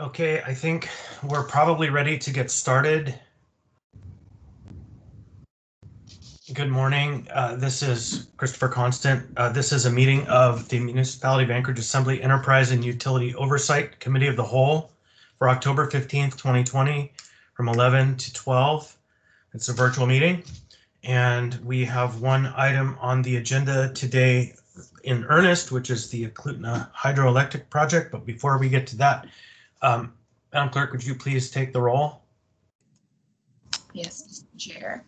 Okay, I think we're probably ready to get started. Good morning. Uh, This is Christopher Constant. Uh, This is a meeting of the Municipality of Anchorage Assembly Enterprise and Utility Oversight Committee of the Whole for October 15th, 2020, from 11 to 12. It's a virtual meeting. And we have one item on the agenda today in earnest, which is the Eklutna Hydroelectric Project. But before we get to that, um, Madam Clerk, would you please take the roll? Yes, Mr. Chair.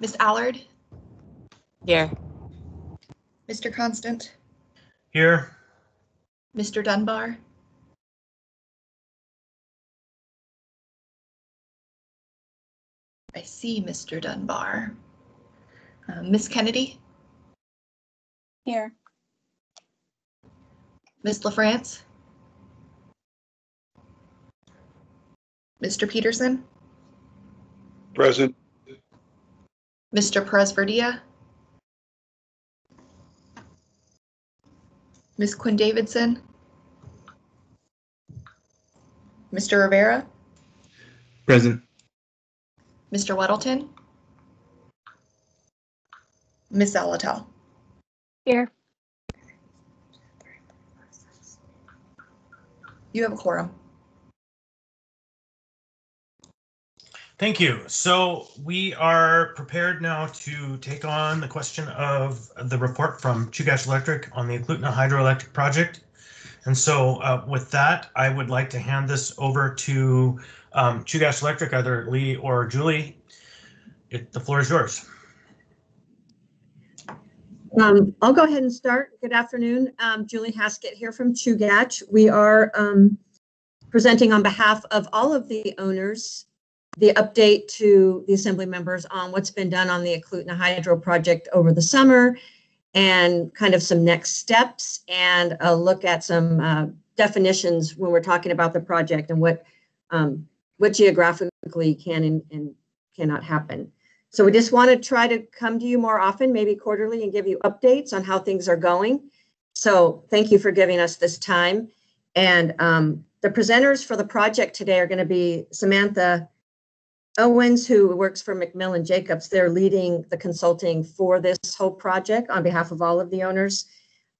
Ms. Allard, Here. Mr. Constant, Here, Mr. Dunbar, I see Mr. Dunbar. Uh, Ms. Kennedy, Here. Ms. LaFrance, Mr. Peterson, Present. Mr. Perez-Verdia, Ms. Quinn Davidson, Mr. Rivera, Present. Mr. Weddleton, Ms. Zaletel. Here. You have a quorum. Thank you. So we are prepared now to take on the question of the report from Chugach Electric on the Eklutna Hydroelectric Project. And so uh, with that, I would like to hand this over to um, Chugach Electric, either Lee or Julie. It, the floor is yours. Um, I'll go ahead and start. Good afternoon. Um, Julie Hasquet here from Chugach. We are um, presenting on behalf of all of the owners the update to the assembly members on what's been done on the Eklutna Hydro project over the summer and kind of some next steps and a look at some uh, definitions when we're talking about the project and what um, what geographically can and, and cannot happen. So we just want to try to come to you more often, maybe quarterly, and give you updates on how things are going. So thank you for giving us this time. And um, the presenters for the project today are going to be Samantha Owens, who works for McMillen Jacobs. They're leading the consulting for this whole project on behalf of all of the owners.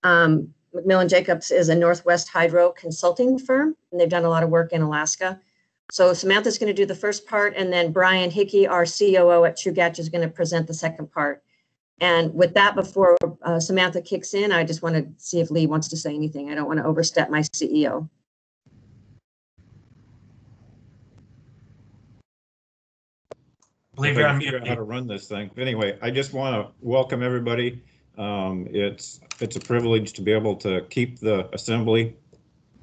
Um, McMillen Jacobs is a Northwest Hydro consulting firm, and they've done a lot of work in Alaska. So Samantha's going to do the first part, and then Brian Hickey, our COO at Chugach, is going to present the second part. And with that, before uh, Samantha kicks in, I just want to see if Lee wants to say anything. I don't want to overstep my CEO. Believe you're I on can figure out How to mute. run this thing. Anyway, I just want to welcome everybody. Um, it's, it's a privilege to be able to keep the assembly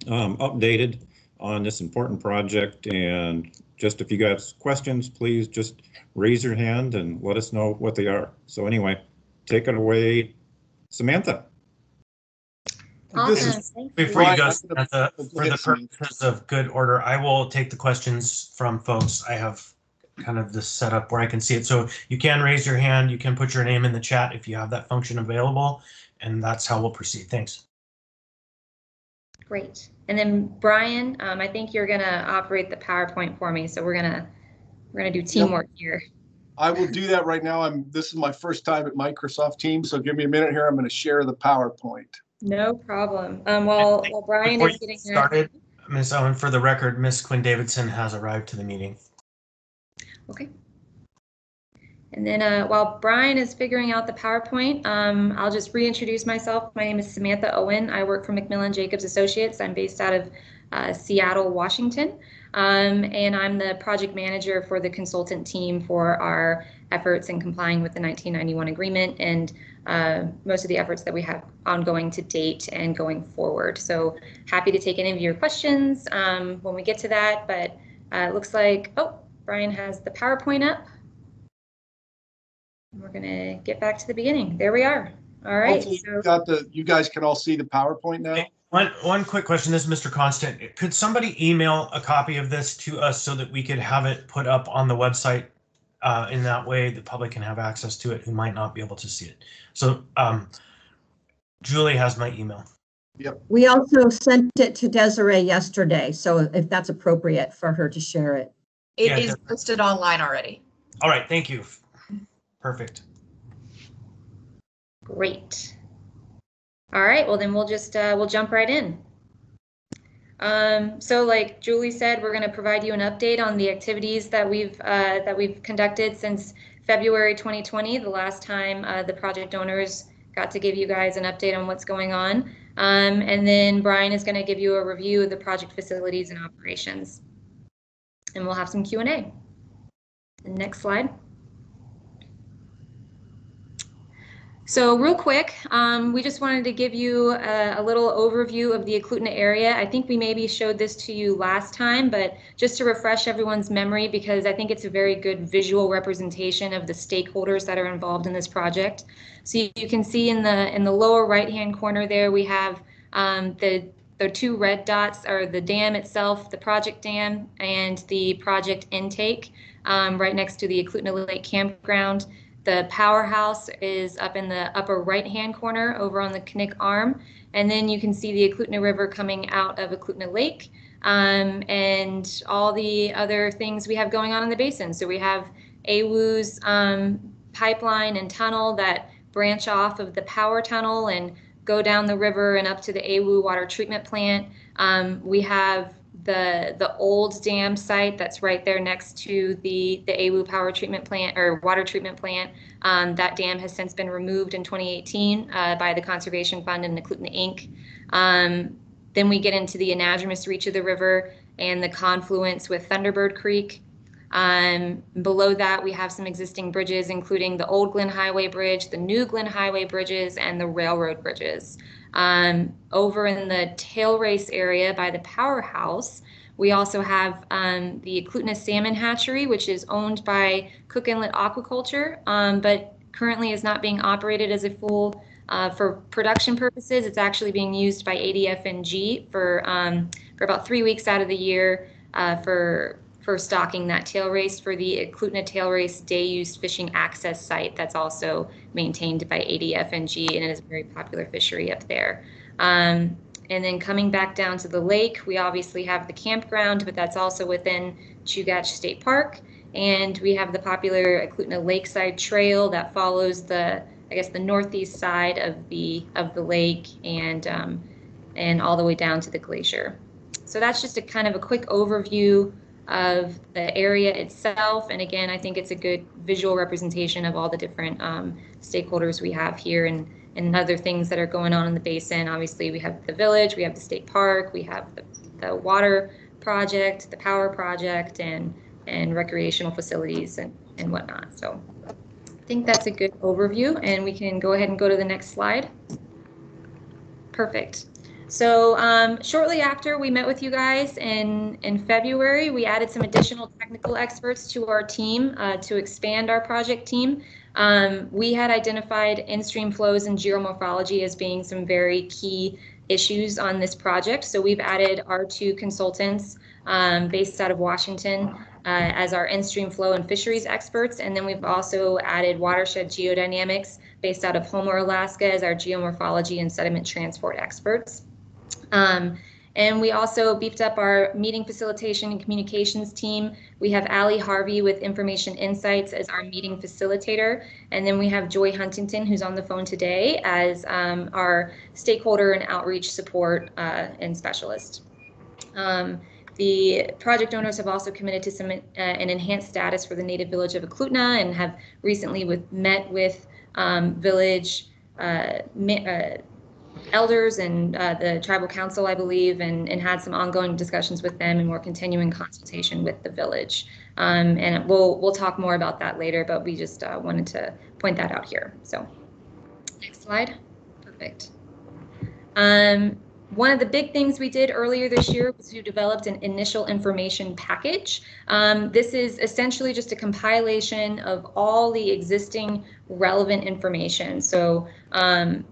um, updated on this important project. And just if you guys questions, please just raise your hand and let us know what they are. So anyway, take it away, Samantha. This is- Before you Brian, go, Samantha, for the purposes of good order, I will take the questions from folks. I have kind of the setup where I can see it. So you can raise your hand, you can put your name in the chat if you have that function available, and that's how we'll proceed. Thanks. Great. And then Brian, um, I think you're gonna operate the PowerPoint for me, so we're gonna, we're gonna do teamwork here. I will do that right now. I'm, this is my first time at Microsoft Teams, so give me a minute here. I'm going to share the PowerPoint. No problem. Um, while, while Brian Before is getting started, Miss Owen, for the record, Miss Quinn Davidson has arrived to the meeting. Okay. And then uh, while Brian is figuring out the PowerPoint, um, I'll just reintroduce myself. My name is Samantha Owen. I work for McMillen Jacobs Associates. I'm based out of uh, Seattle, Washington. Um, and I'm the project manager for the consultant team for our efforts in complying with the 1991 agreement and uh, most of the efforts that we have ongoing to date and going forward. So happy to take any of your questions um, when we get to that. But uh, it looks like, oh, Brian has the PowerPoint up. We're gonna get back to the beginning. There we are. All right. Hopefully So you got the, you guys can all see the PowerPoint now. One, one quick question. This is Mr. Constant. Could somebody email a copy of this to us so that we could have it put up on the website? Uh, in that way, the public can have access to it who might not be able to see it. So, um, Julie has my email. Yep. We also sent it to Desiree yesterday, so if that's appropriate for her to share it. Yeah, It is the- posted online already. All right, thank you. Perfect. Great. All right, well then we'll just, uh, we'll jump right in. Um, so like Julie said, we're gonna provide you an update on the activities that we've, uh, that we've conducted since February 2020, the last time, uh, the project owners got to give you guys an update on what's going on. Um, and then Brian is gonna give you a review of the project facilities and operations. And we'll have some Q and A. Next slide. So real quick, um, we just wanted to give you a, a little overview of the Eklutna area. I think we maybe showed this to you last time, but just to refresh everyone's memory, because I think it's a very good visual representation of the stakeholders that are involved in this project. So you, you can see in the in the lower right-hand corner there, we have um, the the two red dots are the dam itself, the project dam, and the project intake um, right next to the Eklutna Lake Campground. The powerhouse is up in the upper right-hand corner over on the Knick Arm. And then you can see the Eklutna River coming out of Eklutna Lake um, and all the other things we have going on in the basin. So we have AWU's um, pipeline and tunnel that branch off of the power tunnel and go down the river and up to the AWU water treatment plant. Um, we have the the old dam site that's right there next to the the AWU power treatment plant or water treatment plant. Um, that dam has since been removed in 2018 uh, by the Conservation Fund and Eklutna Inc. Um, then we get into the anadromous reach of the river and the confluence with Thunderbird Creek. Um, below that, we have some existing bridges, including the Old Glen Highway Bridge, the New Glen Highway bridges, and the railroad bridges. Um, over in the tail race area by the powerhouse, we also have um, the Eklutna Salmon Hatchery, which is owned by Cook Inlet Aquaculture, um, but currently is not being operated as a full uh, for production purposes. It's actually being used by ADF&G for um, for about three weeks out of the year uh, for for stocking that tail race for the Eklutna Tail Race Day Use Fishing Access Site that's also maintained by ADF&G and it is a very popular fishery up there. Um, and then coming back down to the lake, we obviously have the campground, but that's also within Chugach State Park. And we have the popular Eklutna Lakeside Trail that follows the, I guess, the northeast side of the of the lake and um, and all the way down to the glacier. So that's just a kind of a quick overview of the area itself. And again, I think it's a good visual representation of all the different um, stakeholders we have here and, and other things that are going on in the basin. Obviously, we have the village, we have the state park, we have the, the water project, the power project, and, and recreational facilities and, and whatnot. So I think that's a good overview and we can go ahead and go to the next slide. Perfect. So um, shortly after we met with you guys in, in February, we added some additional technical experts to our team uh, to expand our project team. Um, we had identified in-stream flows and geomorphology as being some very key issues on this project. So we've added our two consultants um, based out of Washington uh, as our in-stream flow and fisheries experts. And then we've also added watershed geodynamics based out of Homer, Alaska as our geomorphology and sediment transport experts. Um, and we also beefed up our meeting facilitation and communications team. We have Allie Harvey with Information Insights as our meeting facilitator. And then we have Joy Huntington, who's on the phone today, as um, our stakeholder and outreach support uh, and specialist. Um, the project owners have also committed to some uh, an enhanced status for the native village of Eklutna and have recently with, met with um, village uh, uh, elders and uh, the tribal council, I believe, and, and had some ongoing discussions with them, and we're continuing consultation with the village. Um, and we'll we'll talk more about that later, but we just uh, wanted to point that out here. So, next slide. Perfect. Um, one of the big things we did earlier this year was we developed an initial information package. Um, this is essentially just a compilation of all the existing relevant information. So um,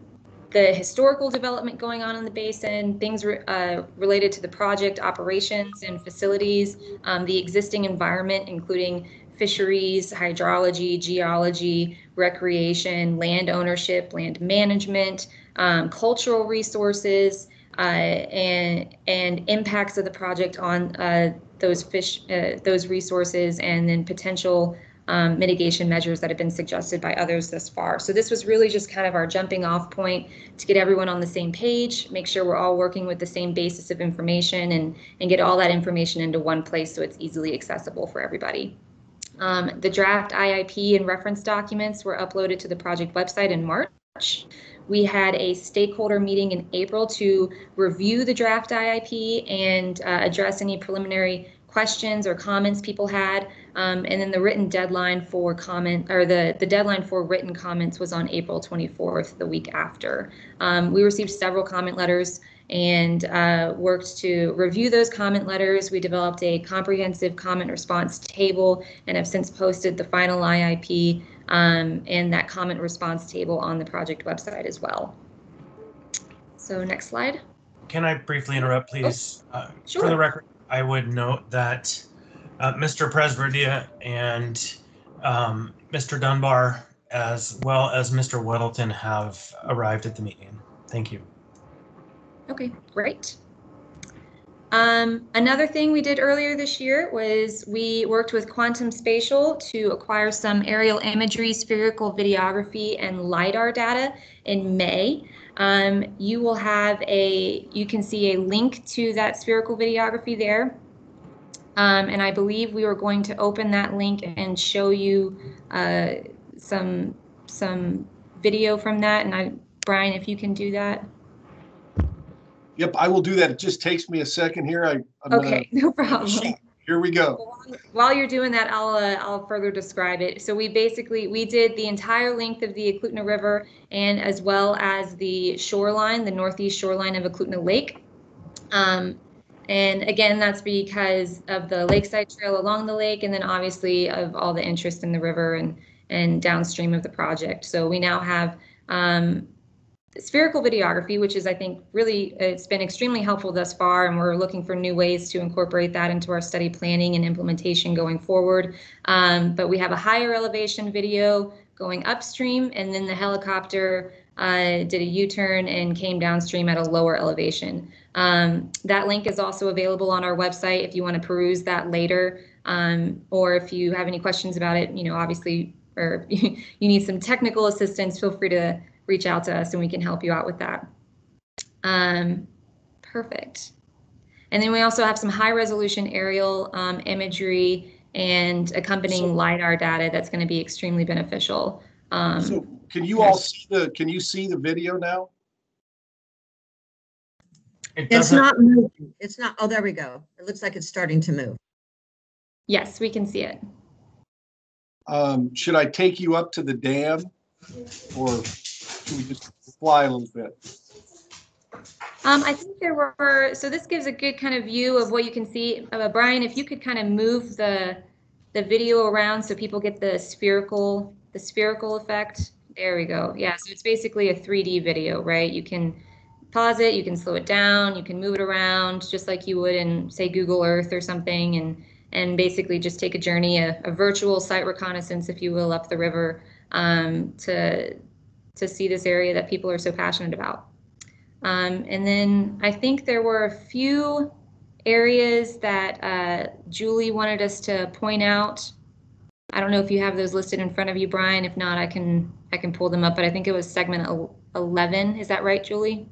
the historical development going on in the basin, things re uh, related to the project operations and facilities, um, the existing environment, including fisheries, hydrology, geology, recreation, land ownership, land management, um, cultural resources, uh, and and impacts of the project on uh, those fish, uh, those resources, and then potential um, mitigation measures that have been suggested by others thus far. So this was really just kind of our jumping off point to get everyone on the same page, make sure we're all working with the same basis of information and, and get all that information into one place so it's easily accessible for everybody. Um, the draft IIP and reference documents were uploaded to the project website in March. We had a stakeholder meeting in April to review the draft IIP and uh, address any preliminary questions or comments people had. Um, and then the written deadline for comment or the, the deadline for written comments was on April 24th, the week after. Um, we received several comment letters and uh, worked to review those comment letters. We developed a comprehensive comment response table and have since posted the final IIP um, and that comment response table on the project website as well. So next slide. Can I briefly interrupt, please? Uh, For the record, I would note that uh, Mr. Perez-Verdia and um, Mr. Dunbar, as well as Mr. Weddleton, have arrived at the meeting. Thank you. Okay, great. Um, another thing we did earlier this year was we worked with Quantum Spatial to acquire some aerial imagery, spherical videography, and LiDAR data in May. Um, you will have a, you can see a link to that spherical videography there. Um, and I believe we were going to open that link and show you uh, some some video from that. And I, Brian, if you can do that. Yep, I will do that. It just takes me a second here. I, I'm gonna, Okay, no problem. here we go. While you're doing that, I'll uh, I'll further describe it. So we basically we did the entire length of the Eklutna River and as well as the shoreline, the northeast shoreline of Eklutna Lake. Um, and again, that's because of the lakeside trail along the lake, and then obviously of all the interest in the river and and downstream of the project. So we now have um, spherical videography, which is, I think, really, it's been extremely helpful thus far, and we're looking for new ways to incorporate that into our study planning and implementation going forward. Um, but we have a higher elevation video going upstream, and then the helicopter uh, did a U-turn and came downstream at a lower elevation. Um, that link is also available on our website if you want to peruse that later, um, or if you have any questions about it, you know, obviously, or you need some technical assistance, feel free to reach out to us and we can help you out with that. Um, perfect. And then we also have some high resolution aerial um, imagery and accompanying LiDAR data that's going to be extremely beneficial. Um, So can you all see the, can you see the video now? It It's doesn't, not moving. It's not, oh, there we go. It looks like it's starting to move. yes, we can see it. Um, should I take you up to the dam? Or should we just fly a little bit? Um, I think there were, so this gives a good kind of view of what you can see. Uh, Brian, if you could kind of move the, the video around so people get the spherical, the spherical effect. There we go. Yeah, so it's basically a 3D video, right? You can pause it, you can slow it down, you can move it around just like you would in, say, Google Earth or something, and and basically just take a journey, a, a virtual site reconnaissance, if you will, up the river um, to to see this area that people are so passionate about. Um, and then I think there were a few areas that uh, Julie wanted us to point out. I don't know if you have those listed in front of you, Brian. If not, I can I can pull them up. But I think it was segment 11. Is that right, Julie?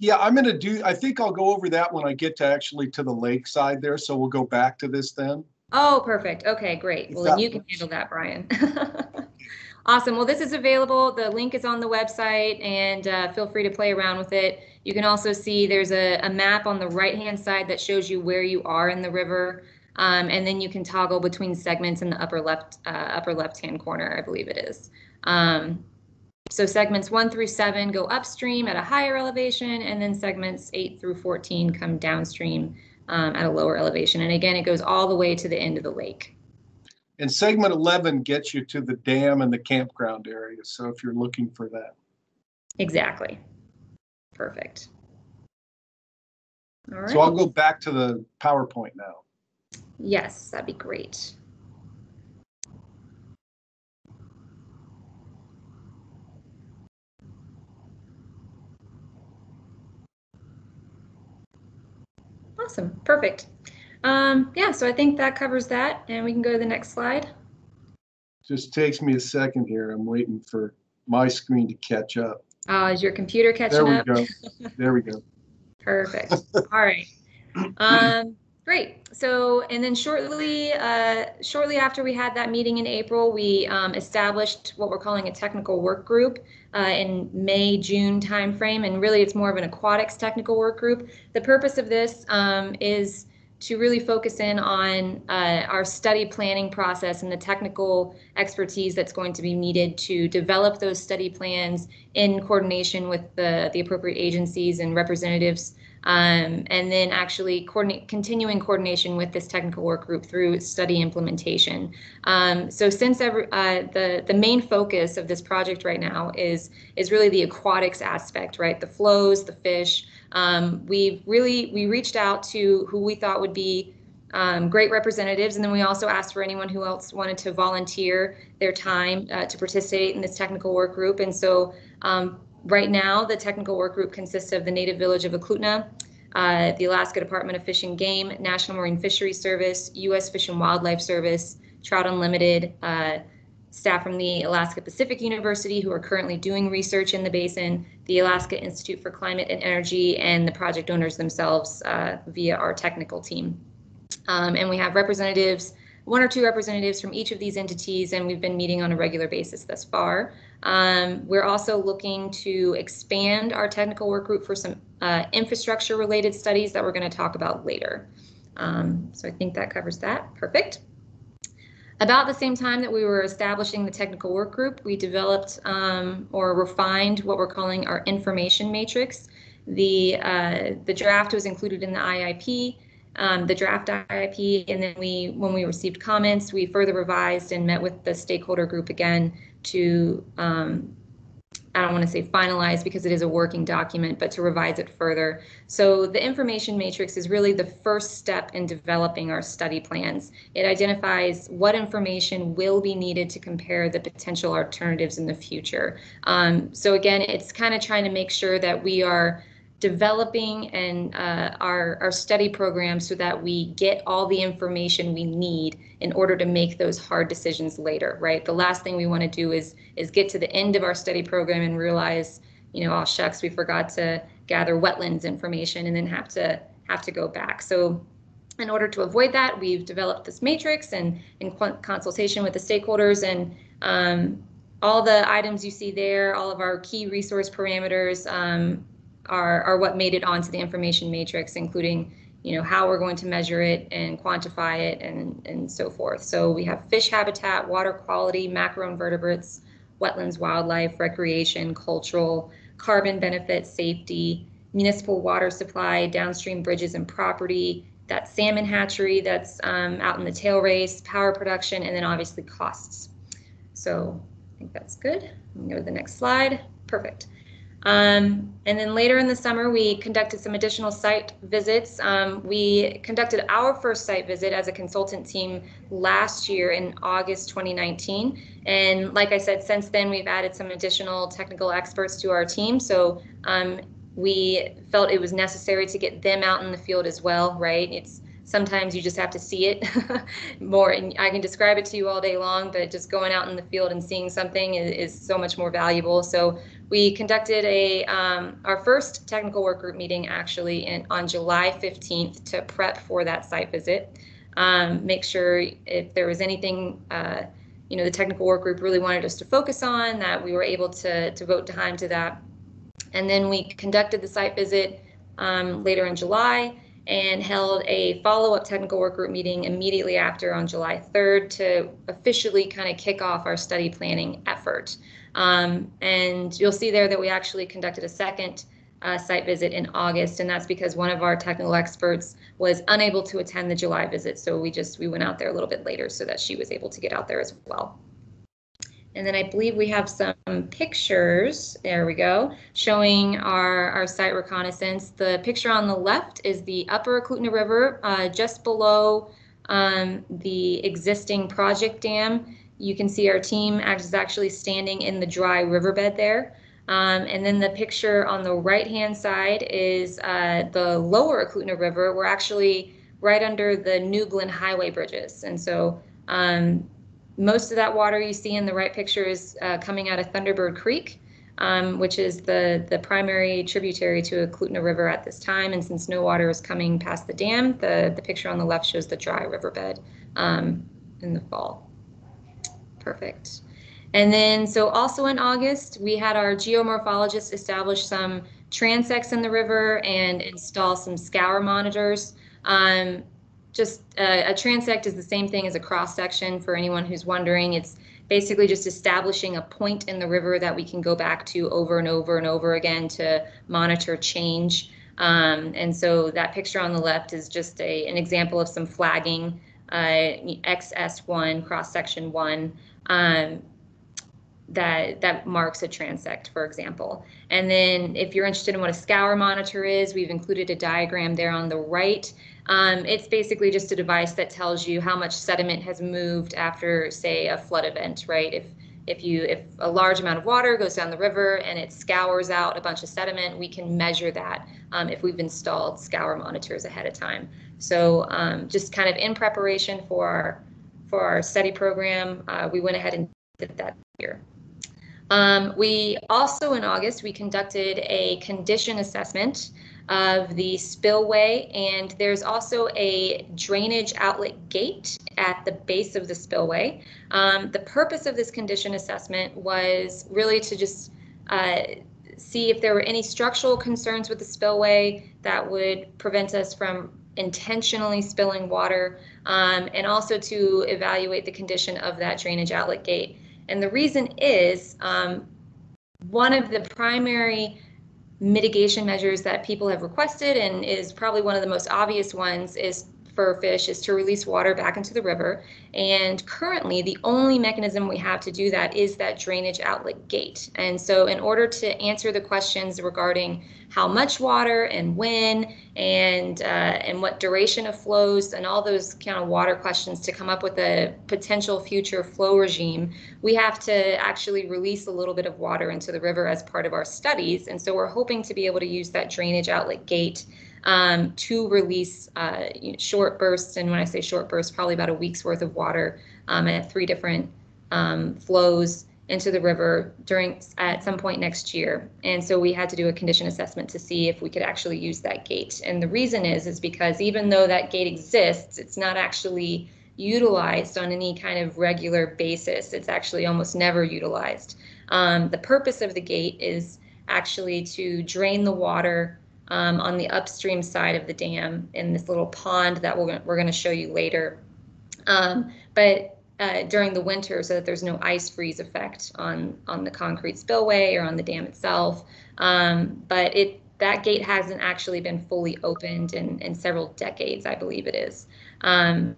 Yeah, I'm gonna do, I think I'll go over that when I get to actually to the lake side there, so we'll go back to this then. Oh, perfect. Okay, great. Well, then you can handle that, Brian. Awesome. Well, this is available. The link is on the website and uh, feel free to play around with it. You can also see there's a, a map on the right-hand side that shows you where you are in the river. Um, and then you can toggle between segments in the upper left, uh, upper left-hand corner, I believe it is. Um, so segments one through seven go upstream at a higher elevation, and then segments eight through 14 come downstream um, at a lower elevation. And again, it goes all the way to the end of the lake. And segment 11 gets you to the dam and the campground area, so if you're looking for that. Exactly. Perfect. All right. So I'll go back to the PowerPoint now. Yes, that'd be great. Awesome, perfect. Um, yeah, so I think that covers that and we can go to the next slide. Just takes me a second here. I'm waiting for my screen to catch up. Uh, is your computer catching up? There we up? go. There we go. Perfect. All right. Um, great. So, and then shortly, uh, shortly after we had that meeting in April, we um, established what we're calling a technical work group uh, in May, June timeframe, and really it's more of an aquatics technical work group. The purpose of this um, is to really focus in on uh, our study planning process and the technical expertise that's going to be needed to develop those study plans in coordination with the, the appropriate agencies and representatives um, and then actually coordinate, continuing coordination with this technical work group through study implementation. Um, so since every, uh, the the main focus of this project right now is is really the aquatics aspect, right? The flows, the fish. Um, we really we reached out to who we thought would be um, great representatives, and then we also asked for anyone who else wanted to volunteer their time uh, to participate in this technical work group. And so um, Right now, the technical work group consists of the native village of Eklutna, uh, the Alaska Department of Fish and Game, National Marine Fisheries Service, U.S. Fish and Wildlife Service, Trout Unlimited, uh, staff from the Alaska Pacific University who are currently doing research in the basin, the Alaska Institute for Climate and Energy, and the project owners themselves uh, via our technical team. Um, and we have representatives, one or two representatives from each of these entities, and we've been meeting on a regular basis thus far. Um, we're also looking to expand our technical work group for some uh, infrastructure related studies that we're going to talk about later. Um, so I think that covers that. Perfect. About the same time that we were establishing the technical work group, we developed um, or refined what we're calling our information matrix. The, uh, the draft was included in the IIP, um, the draft IIP, and then we, when we received comments, we further revised and met with the stakeholder group again to, um, I don't want to say finalize because it is a working document, but to revise it further. So the information matrix is really the first step in developing our study plans. It identifies what information will be needed to compare the potential alternatives in the future. Um, so again, it's kind of trying to make sure that we are developing and uh, our, our study program so that we get all the information we need in order to make those hard decisions later, right? The last thing we want to do is is get to the end of our study program and realize, you know, oh shucks, we forgot to gather wetlands information and then have to have to go back. So in order to avoid that, we've developed this matrix and in consultation with the stakeholders and um, all the items you see there, all of our key resource parameters, um, are, are what made it onto the information matrix, including you know how we're going to measure it and quantify it and and so forth. So we have fish habitat, water quality, macroinvertebrates, wetlands, wildlife, recreation, cultural, carbon benefits, safety, municipal water supply, downstream bridges and property, that salmon hatchery that's um, out in the tail race, power production, and then obviously costs. So I think that's good. Go to the next slide. Perfect. Um, and then later in the summer, we conducted some additional site visits. Um, we conducted our first site visit as a consultant team last year in August 2019. And like I said, since then, we've added some additional technical experts to our team. So um, we felt it was necessary to get them out in the field as well, right? It's sometimes you just have to see it more and i can describe it to you all day long but just going out in the field and seeing something is, is so much more valuable so we conducted a um, our first technical work group meeting actually in, on july 15th to prep for that site visit um, make sure if there was anything uh, you know the technical work group really wanted us to focus on that we were able to to vote time to that and then we conducted the site visit um, later in july and held a follow-up technical work group meeting immediately after on July 3rd to officially kind of kick off our study planning effort. Um, and you'll see there that we actually conducted a second uh, site visit in August, and that's because one of our technical experts was unable to attend the July visit. So we just we went out there a little bit later so that she was able to get out there as well. And then I believe we have some pictures, there we go, showing our, our site reconnaissance. The picture on the left is the upper Eklutna River, uh, just below um, the existing project dam. You can see our team is actually standing in the dry riverbed there. Um, and then the picture on the right-hand side is uh, the lower Eklutna River. We're actually right under the New Glen Highway bridges. And so um, most of that water you see in the right picture is uh, coming out of Thunderbird Creek, um, which is the, the primary tributary to Eklutna River at this time. And since no water is coming past the dam, the, the picture on the left shows the dry riverbed um, in the fall. Perfect. And then, so also in August, we had our geomorphologist establish some transects in the river and install some scour monitors. Um, just uh, a transect is the same thing as a cross section for anyone who's wondering. It's basically just establishing a point in the river that we can go back to over and over and over again to monitor change. Um, and so that picture on the left is just a, an example of some flagging, uh, XS1, cross section one. Um, that that marks a transect, for example. And then if you're interested in what a scour monitor is, we've included a diagram there on the right. Um, it's basically just a device that tells you how much sediment has moved after, say, a flood event, right? If if you if a large amount of water goes down the river and it scours out a bunch of sediment, we can measure that um, if we've installed scour monitors ahead of time. So um, just kind of in preparation for for our study program, uh, we went ahead and did that here. Um, we also in August, we conducted a condition assessment of the spillway and there's also a drainage outlet gate at the base of the spillway. Um, the purpose of this condition assessment was really to just uh, see if there were any structural concerns with the spillway that would prevent us from intentionally spilling water um, and also to evaluate the condition of that drainage outlet gate. And the reason is um, one of the primary mitigation measures that people have requested and is probably one of the most obvious ones is for fish is to release water back into the river. And currently, the only mechanism we have to do that is that drainage outlet gate. And so, in order to answer the questions regarding how much water and when and uh, and what duration of flows and all those kind of water questions to come up with a potential future flow regime, we have to actually release a little bit of water into the river as part of our studies. And so, we're hoping to be able to use that drainage outlet gate um, to release uh, short bursts. And when I say short bursts, probably about a week's worth of water um, at three different um, flows into the river during at some point next year. And so we had to do a condition assessment to see if we could actually use that gate. And the reason is is because even though that gate exists, it's not actually utilized on any kind of regular basis. It's actually almost never utilized. Um, the purpose of the gate is actually to drain the water um, on the upstream side of the dam in this little pond that we're, we're going to show you later. Um, but uh, during the winter so that there's no ice freeze effect on, on the concrete spillway or on the dam itself. Um, but it that gate hasn't actually been fully opened in, in several decades, I believe it is. Um,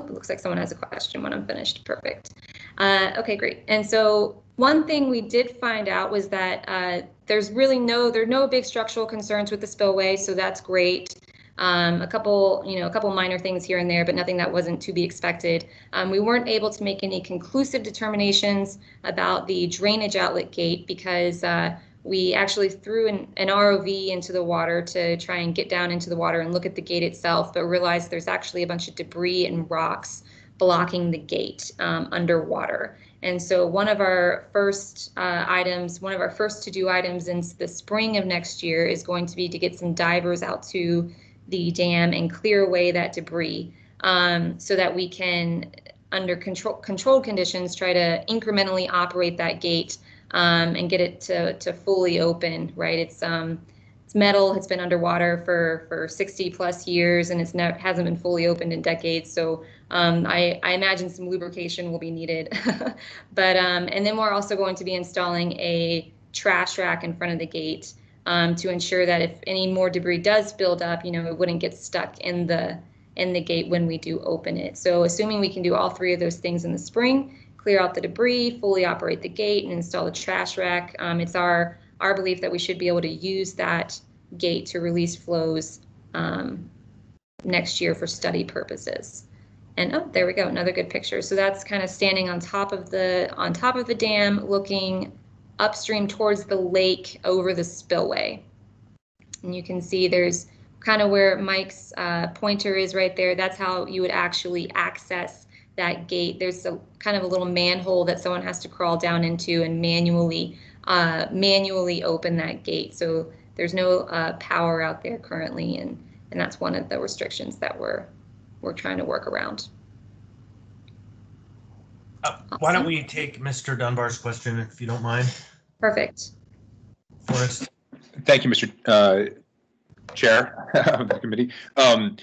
it looks like someone has a question when I'm finished. Perfect. Uh, okay, great. And so one thing we did find out was that uh, there's really no, there are no big structural concerns with the spillway, so that's great. Um, a couple, you know, a couple minor things here and there, but nothing that wasn't to be expected. Um, we weren't able to make any conclusive determinations about the drainage outlet gate because uh, we actually threw an, an, ROV into the water to try and get down into the water and look at the gate itself, but realized there's actually a bunch of debris and rocks blocking the gate um, underwater. And so one of our first uh, items, one of our first to-do items in the spring of next year is going to be to get some divers out to the dam and clear away that debris um, so that we can, under control, controlled conditions, try to incrementally operate that gate um, and get it to, to fully open, right? It's um, it's metal. It's been underwater for for 60 plus years, and it's never hasn't been fully opened in decades. So um, I, I, imagine some lubrication will be needed. but um, and then we're also going to be installing a trash rack in front of the gate um, to ensure that if any more debris does build up, you know, it wouldn't get stuck in the in the gate when we do open it. So assuming we can do all three of those things in the spring, clear out the debris, fully operate the gate, and install the trash rack, um, it's our our belief that we should be able to use that gate to release flows um, next year for study purposes. And oh, there we go, another good picture. So that's kind of standing on top of the on top of the dam, looking upstream towards the lake over the spillway. And you can see there's kind of where Mike's uh, pointer is right there. That's how you would actually access that gate. There's a kind of a little manhole that someone has to crawl down into and manually uh, manually open that gate. So there's no uh, power out there currently, and and that's one of the restrictions that we're we're trying to work around. Uh, Why don't we take Mr. Dunbar's question, if you don't mind, Perfect. Forrest? Thank you, Mr. uh, Chair of the committee. Um,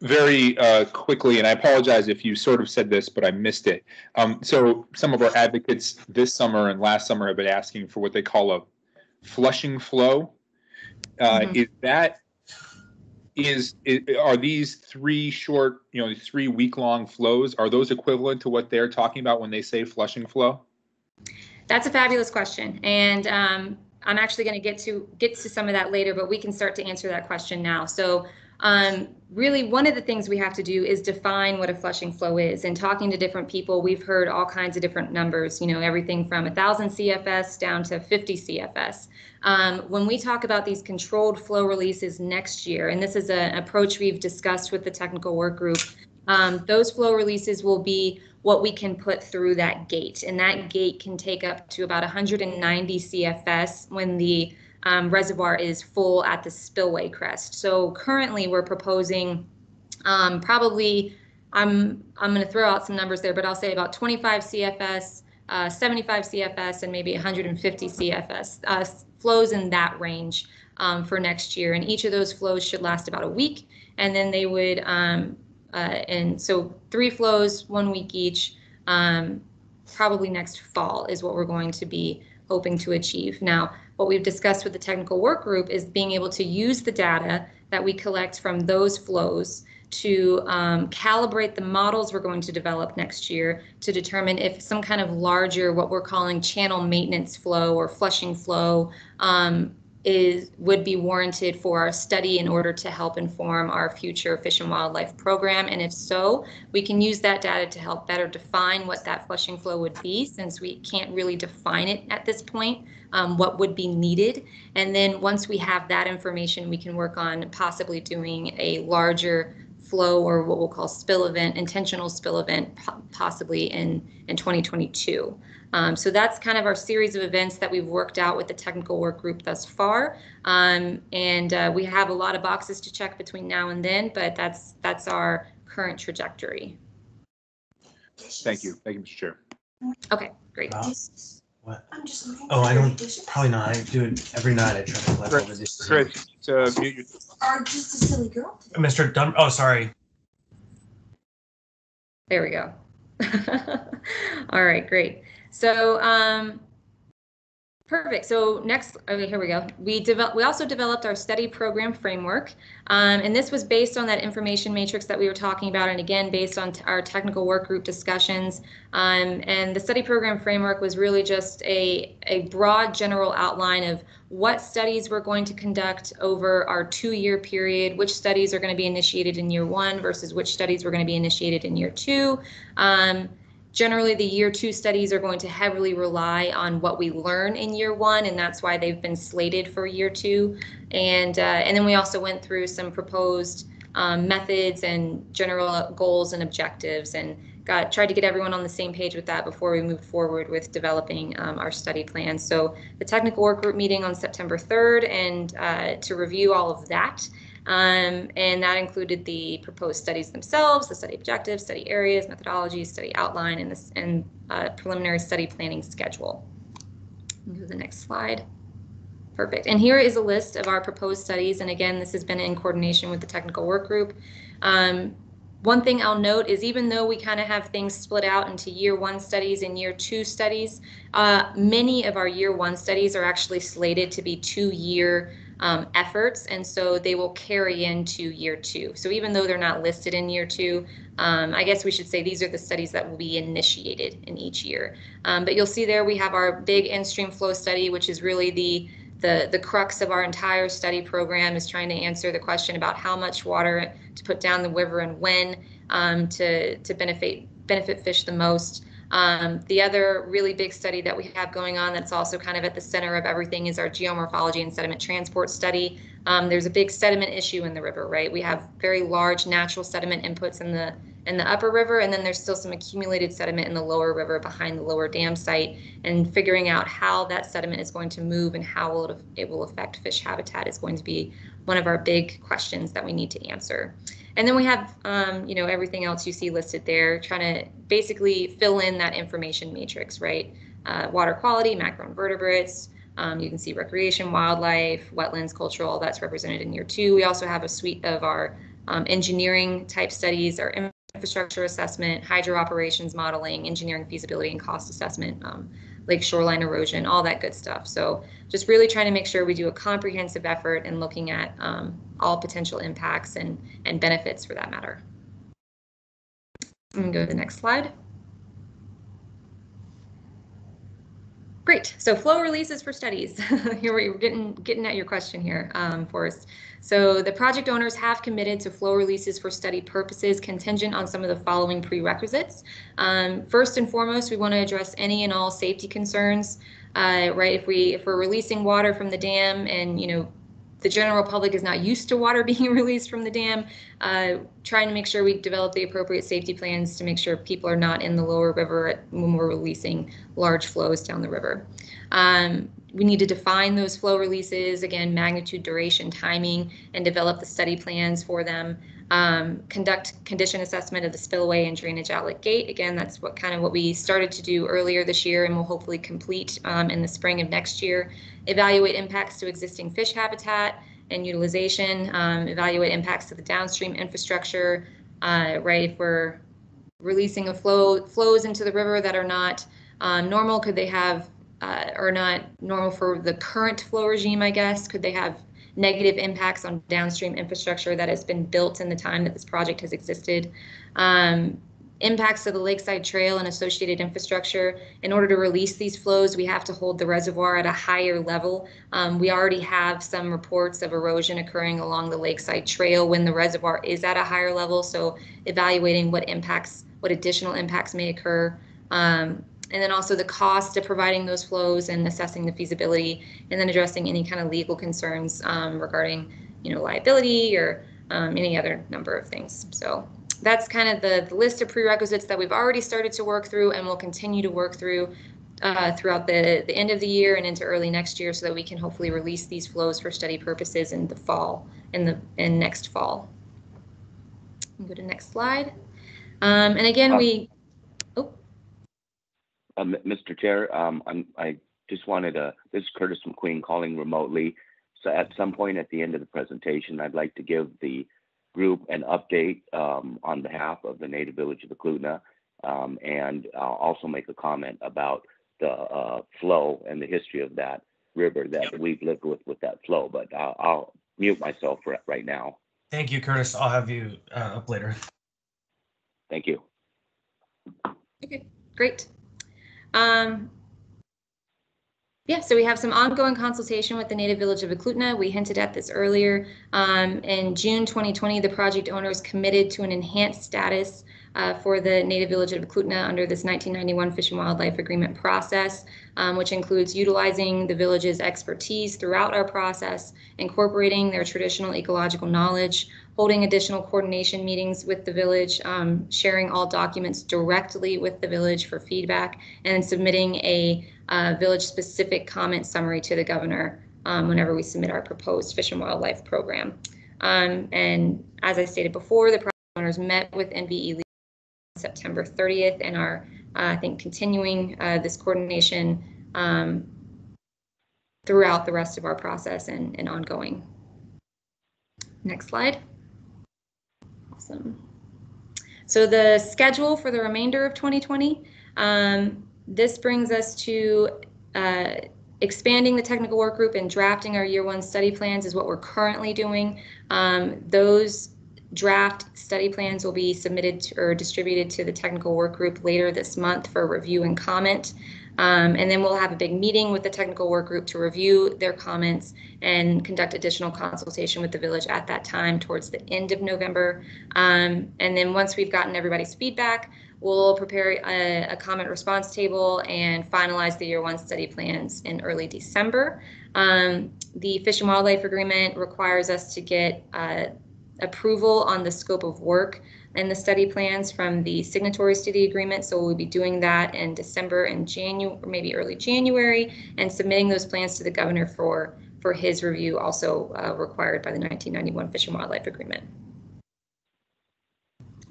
Very uh, quickly, and I apologize if you sort of said this, but I missed it. Um, So some of our advocates this summer and last summer have been asking for what they call a flushing flow. Uh, Mhm. Is that, is, i- are these three short, you know, three week-long flows, are those equivalent to what they're talking about when they say flushing flow? That's a fabulous question, and um, I'm actually going to get to get to some of that later, but we can start to answer that question now. So, um, really, one of the things we have to do is define what a flushing flow is. And talking to different people, we've heard all kinds of different numbers. You know, everything from 1,000 CFS down to 50 CFS. Um, when we talk about these controlled flow releases next year, and this is an approach we've discussed with the technical work group, um, those flow releases will be what we can put through that gate. And that gate can take up to about 190 CFS when the um, reservoir is full at the spillway crest. So currently we're proposing um, probably, I'm, I'm going to throw out some numbers there, but I'll say about 25 CFS, uh, 75 CFS, and maybe 150 CFS uh, flows in that range um, for next year. And each of those flows should last about a week. And then they would um, uh, and so three flows, one week each, um, probably next fall is what we're going to be hoping to achieve. Now, what we've discussed with the technical work group is being able to use the data that we collect from those flows to um, calibrate the models we're going to develop next year to determine if some kind of larger, what we're calling channel maintenance flow or flushing flow, um, is would be warranted for our study in order to help inform our future fish and wildlife program. And if so we can use that data to help better define what that flushing flow would be since we can't really define it at this point um, what would be needed. And then once we have that information we can work on possibly doing a larger flow or what we'll call spill event intentional spill event possibly in in 2022 um, so that's kind of our series of events that we've worked out with the technical work group thus far. Um, and uh, we have a lot of boxes to check between now and then, but that's that's our current trajectory. Thank you. Thank you, Mr. Chair. Okay, great. Wow. Dishes. What? I'm just. Oh, I don't, probably not. I do it every night. I try to collect all the dishes. Chris, uh, mute your- Are just a silly girl. today. Mr. Dun, oh, sorry. There we go. All right, great. So, um, perfect. So next, okay, here we go. We develop, we also developed our study program framework. Um, and this was based on that information matrix that we were talking about. And again, based on our technical work group discussions. Um, and the study program framework was really just a, a broad general outline of what studies we're going to conduct over our two-year period, which studies are going to be initiated in year one versus which studies were going to be initiated in year two. Um, generally, the year two studies are going to heavily rely on what we learn in year one, and that's why they've been slated for year two. And uh, and then we also went through some proposed um, methods and general goals and objectives, and got tried to get everyone on the same page with that before we moved forward with developing um, our study plan. So the technical work group meeting on September 3rd, and uh, to review all of that. Um, and that included the proposed studies themselves, the study objectives, study areas, methodologies, study outline, and this and uh, preliminary study planning schedule. Go to the next slide. Perfect. And here is a list of our proposed studies. And again, this has been in coordination with the technical work group. Um, one thing I'll note is even though we kind of have things split out into year one studies and year two studies, uh, many of our year one studies are actually slated to be two year um, efforts, and so they will carry into year two. So even though they're not listed in year two, um, I guess we should say these are the studies that will be initiated in each year. Um, but you'll see there we have our big in-stream flow study, which is really the the, the crux of our entire study program is trying to answer the question about how much water to put down the river and when um, to, to benefit benefit fish the most. Um, the other really big study that we have going on that's also kind of at the center of everything is our geomorphology and sediment transport study. Um, there's a big sediment issue in the river, right? We have very large natural sediment inputs in the in the upper river, and then there's still some accumulated sediment in the lower river behind the lower dam site. And figuring out how that sediment is going to move and how it, it will affect fish habitat is going to be one of our big questions that we need to answer. And then we have, um, you know, everything else you see listed there, trying to basically fill in that information matrix, right? Uh, water quality, macroinvertebrates. Um, you can see recreation, wildlife, wetlands, cultural, that's represented in year two. We also have a suite of our um, engineering type studies, our infrastructure assessment, hydro operations modeling, engineering feasibility and cost assessment, um, lake shoreline erosion, all that good stuff. So just really trying to make sure we do a comprehensive effort in looking at um, all potential impacts and, and benefits for that matter. I'm gonna go to the next slide. Great. So flow releases for studies. here we're getting getting at your question here, um, Forrest. So the project owners have committed to flow releases for study purposes contingent on some of the following prerequisites. Um, first and foremost, we want to address any and all safety concerns. Uh, right, if we if we're releasing water from the dam and you know the general public is not used to water being released from the dam, uh, trying to make sure we develop the appropriate safety plans to make sure people are not in the lower river when we're releasing large flows down the river. Um, we need to define those flow releases, again, magnitude, duration, timing, and develop the study plans for them. Um, conduct condition assessment of the spillway and drainage outlet gate. Again, that's what kind of what we started to do earlier this year and will hopefully complete um, in the spring of next year. Evaluate impacts to existing fish habitat and utilization. Um, evaluate impacts to the downstream infrastructure. Uh, right, if we're releasing a flow flows into the river that are not um, normal, could they have uh, are not normal for the current flow regime? I guess could they have negative impacts on downstream infrastructure that has been built in the time that this project has existed. Um, impacts to the lakeside trail and associated infrastructure. In order to release these flows, we have to hold the reservoir at a higher level. Um, we already have some reports of erosion occurring along the lakeside trail when the reservoir is at a higher level. So evaluating what impacts, what additional impacts may occur. Um, and then also the cost of providing those flows and assessing the feasibility, and then addressing any kind of legal concerns um, regarding, you know, liability or um, any other number of things. So that's kind of the, the list of prerequisites that we've already started to work through and will continue to work through uh, throughout the, the end of the year and into early next year so that we can hopefully release these flows for study purposes in the fall, in the in next fall. Go to next slide. Um, and again, we um, Mr. Chair, um, I'm, I just wanted to, this is Curtis McQueen calling remotely. So at some point at the end of the presentation, I'd like to give the group an update um, on behalf of the native village of Eklutna um, and I'll also make a comment about the uh, flow and the history of that river that we've lived with with that flow. But I'll, I'll mute myself right now. Thank you, Curtis. I'll have you uh, up later. Thank you. Okay, great. Um, yeah, so we have some ongoing consultation with the native village of Eklutna. We hinted at this earlier. Um, in June 2020, the project owners committed to an enhanced status uh, for the native village of Eklutna under this 1991 Fish and Wildlife Agreement process, um, which includes utilizing the village's expertise throughout our process, incorporating their traditional ecological knowledge, holding additional coordination meetings with the village, um, sharing all documents directly with the village for feedback, and submitting a uh, village-specific comment summary to the governor um, whenever we submit our proposed fish and wildlife program. Um, and as I stated before, the project owners met with NVE on September 30th and are, uh, I think, continuing uh, this coordination um, throughout the rest of our process and, and ongoing. Next slide. Awesome. So the schedule for the remainder of 2020, um, this brings us to uh, expanding the technical work group and drafting our year one study plans is what we're currently doing. Um, those draft study plans will be submitted to, or distributed to the technical work group later this month for review and comment. Um, and then we'll have a big meeting with the technical work group to review their comments and conduct additional consultation with the village at that time towards the end of November. Um, and then once we've gotten everybody's feedback, We'll prepare a, a comment response table and finalize the year one study plans in early December. Um, the Fish and Wildlife Agreement requires us to get uh, approval on the scope of work and the study plans from the signatories to the agreement. So we'll be doing that in December and January, or maybe early January, and submitting those plans to the governor for for his review, also uh, required by the 1991 Fish and Wildlife Agreement.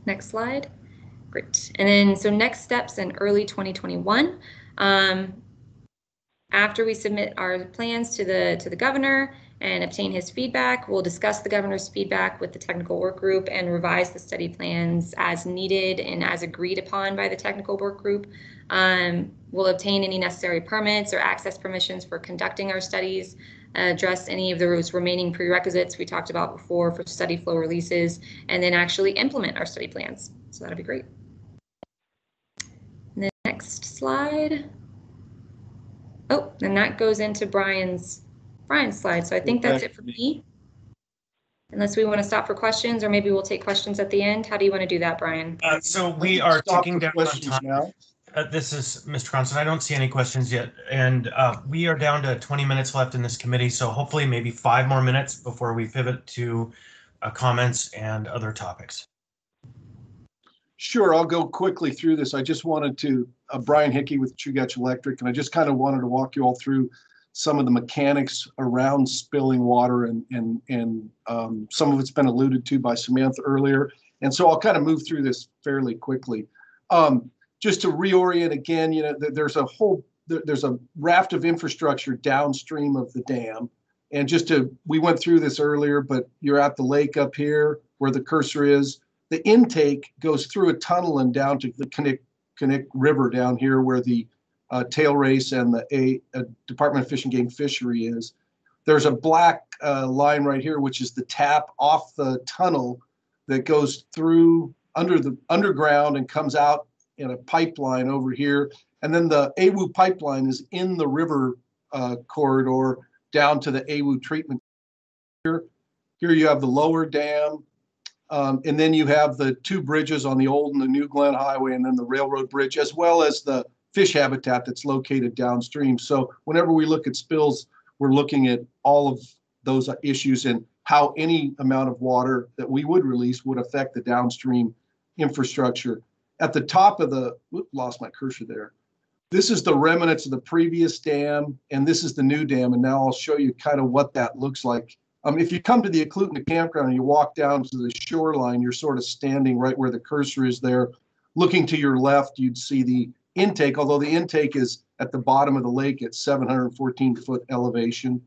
Next slide. Great. And then, so next steps in early 2021. Um, after we submit our plans to the to the governor and obtain his feedback, we'll discuss the governor's feedback with the technical work group and revise the study plans as needed and as agreed upon by the technical work group. Um, we'll obtain any necessary permits or access permissions for conducting our studies, address any of those remaining prerequisites we talked about before for study flow releases, and then actually implement our study plans. So that'll be great. The next slide. Oh, and that goes into Brian's Brian's slide. So I think that's it for me. Unless we want to stop for questions, or maybe we'll take questions at the end. How do you want to do that, Brian? Uh, so we are Stop taking down on questions time. now. Uh, this is Mr. Constant. I don't see any questions yet, and uh, we are down to 20 minutes left in this committee. So hopefully, maybe five more minutes before we pivot to uh, comments and other topics. Sure, I'll go quickly through this. I just wanted to, uh, Brian Hickey with Chugach Electric, and I just kind of wanted to walk you all through some of the mechanics around spilling water and, and, and um, some of it's been alluded to by Samantha earlier. And so I'll kind of move through this fairly quickly. Um, just to reorient again, you know, there's a whole, there's a raft of infrastructure downstream of the dam. And just to, we went through this earlier, but you're at the lake up here where the cursor is the intake goes through a tunnel and down to the Knik, Knik River down here where the uh, tail race and the a, uh Department of Fish and Game Fishery is. There's a black uh, line right here, which is the tap off the tunnel that goes through under the underground and comes out in a pipeline over here. And then the AWU pipeline is in the river uh, corridor down to the AWU treatment. Here, here you have the lower dam, um, and then you have the two bridges on the old and the new Glenn Highway, and then the railroad bridge, as well as the fish habitat that's located downstream. So whenever we look at spills, we're looking at all of those issues and how any amount of water that we would release would affect the downstream infrastructure. At the top of the, whoop, lost my cursor there. This is the remnants of the previous dam, and this is the new dam. And now I'll show you kind of what that looks like um, if you come to the Eklutna campground and you walk down to the shoreline, you're sort of standing right where the cursor is there. Looking to your left, you'd see the intake, although the intake is at the bottom of the lake at 714 foot elevation.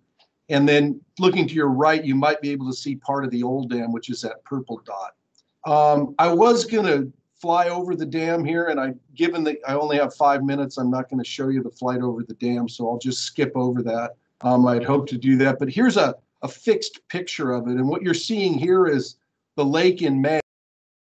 And then looking to your right, you might be able to see part of the old dam, which is that purple dot. Um, I was going to fly over the dam here, and I, given that I only have five minutes, I'm not going to show you the flight over the dam, so I'll just skip over that. Um, I'd hope to do that, but here's a a fixed picture of it. And what you're seeing here is the lake in May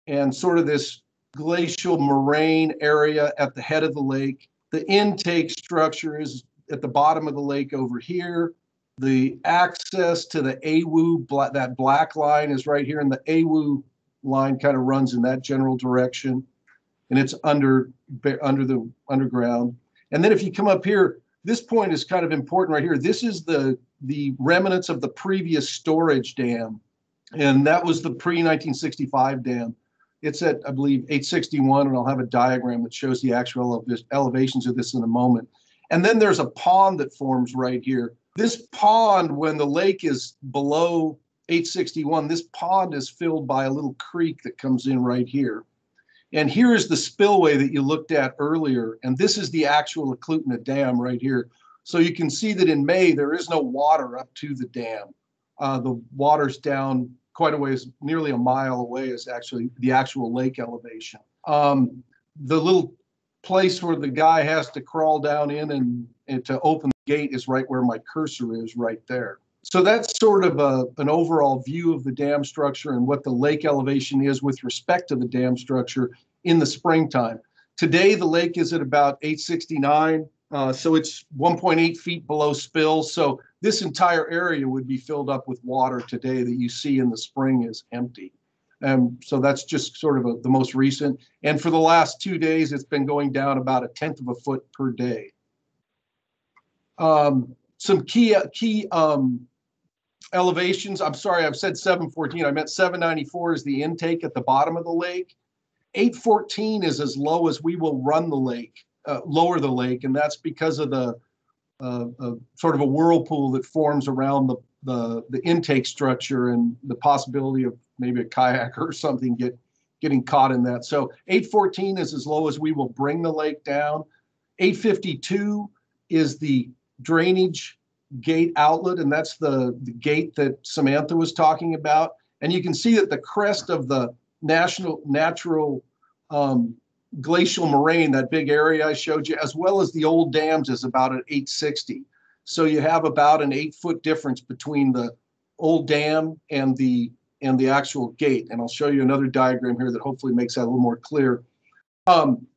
and sort of this glacial moraine area at the head of the lake. The intake structure is at the bottom of the lake over here. The access to the AWU, that black line is right here, and the AWU line kind of runs in that general direction. And it's under, under the underground. And then if you come up here, this point is kind of important right here. This is the the remnants of the previous storage dam, and that was the pre-1965 dam. It's at, I believe, 861, and I'll have a diagram that shows the actual ele- elevations of this in a moment. And then there's a pond that forms right here. This pond, when the lake is below 861, this pond is filled by a little creek that comes in right here. And here is the spillway that you looked at earlier. And this is the actual Eklutna Dam right here. So you can see that in May, there is no water up to the dam. Uh, the water's down quite a ways, nearly a mile away is actually the actual lake elevation. Um, the little place where the guy has to crawl down in and, and to open the gate is right where my cursor is right there. So that's sort of a, an overall view of the dam structure and what the lake elevation is with respect to the dam structure in the springtime. Today, the lake is at about 869. Uh, so it's 1.8 feet below spill. So this entire area would be filled up with water today that you see in the spring is empty. And so that's just sort of a, the most recent. And for the last two days, it's been going down about a tenth of a foot per day. Um, some key, key, um, elevations. I'm sorry, I've said seven fourteen. I meant seven ninety-four is the intake at the bottom of the lake. Eight fourteen is as low as we will run the lake, uh, lower the lake, and that's because of the uh, sort of a whirlpool that forms around the, the the intake structure and the possibility of maybe a kayak or something get getting caught in that. So 814 is as low as we will bring the lake down. 852 is the drainage gate outlet, and that's the, the gate that Samantha was talking about. And you can see that the crest of the national natural um, glacial moraine, that big area I showed you, as well as the old dams, is about at 860. So you have about an eight foot difference between the old dam and the and the actual gate. And I'll show you another diagram here that hopefully makes that a little more clear. Um,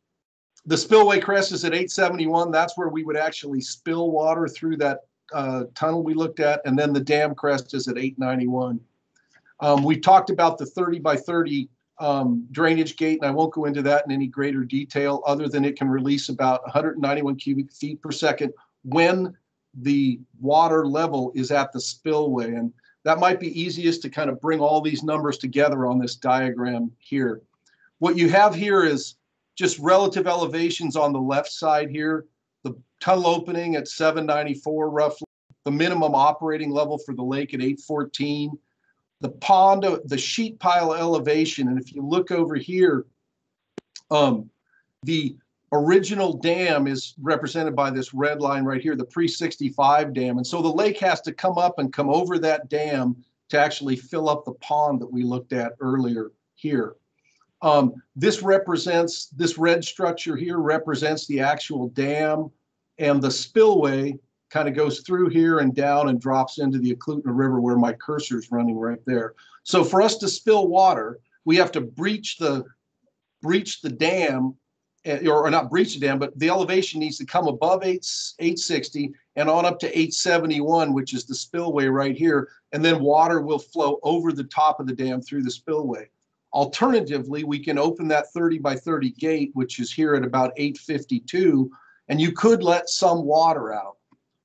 the spillway crest is at 871. That's where we would actually spill water through that uh, tunnel we looked at. And then the dam crest is at 891. Um, we talked about the 30 by 30 um, drainage gate, and I won't go into that in any greater detail other than it can release about 191 cubic feet per second when the water level is at the spillway. And that might be easiest to kind of bring all these numbers together on this diagram here. What you have here is just relative elevations on the left side here. The tunnel opening at 794 roughly, the minimum operating level for the lake at 814, the pond, the sheet pile elevation. And if you look over here, um, the original dam is represented by this red line right here, the pre-65 dam. And so the lake has to come up and come over that dam to actually fill up the pond that we looked at earlier here. Um, this represents, this red structure here represents the actual dam and the spillway kind of goes through here and down and drops into the Eklutna River where my cursor is running right there. So for us to spill water, we have to breach the breach the dam eh, or, or not breach the dam, but the elevation needs to come above 8, 860 and on up to 871, which is the spillway right here. And then water will flow over the top of the dam through the spillway. Alternatively, we can open that 30 by 30 gate, which is here at about 852, and you could let some water out.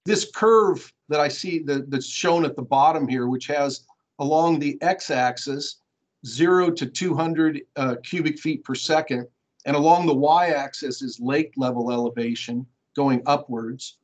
This curve that I see that, that's shown at the bottom here, which has along the x-axis, zero to 200 uh, cubic feet per second, and along the y-axis is lake level elevation going upwards.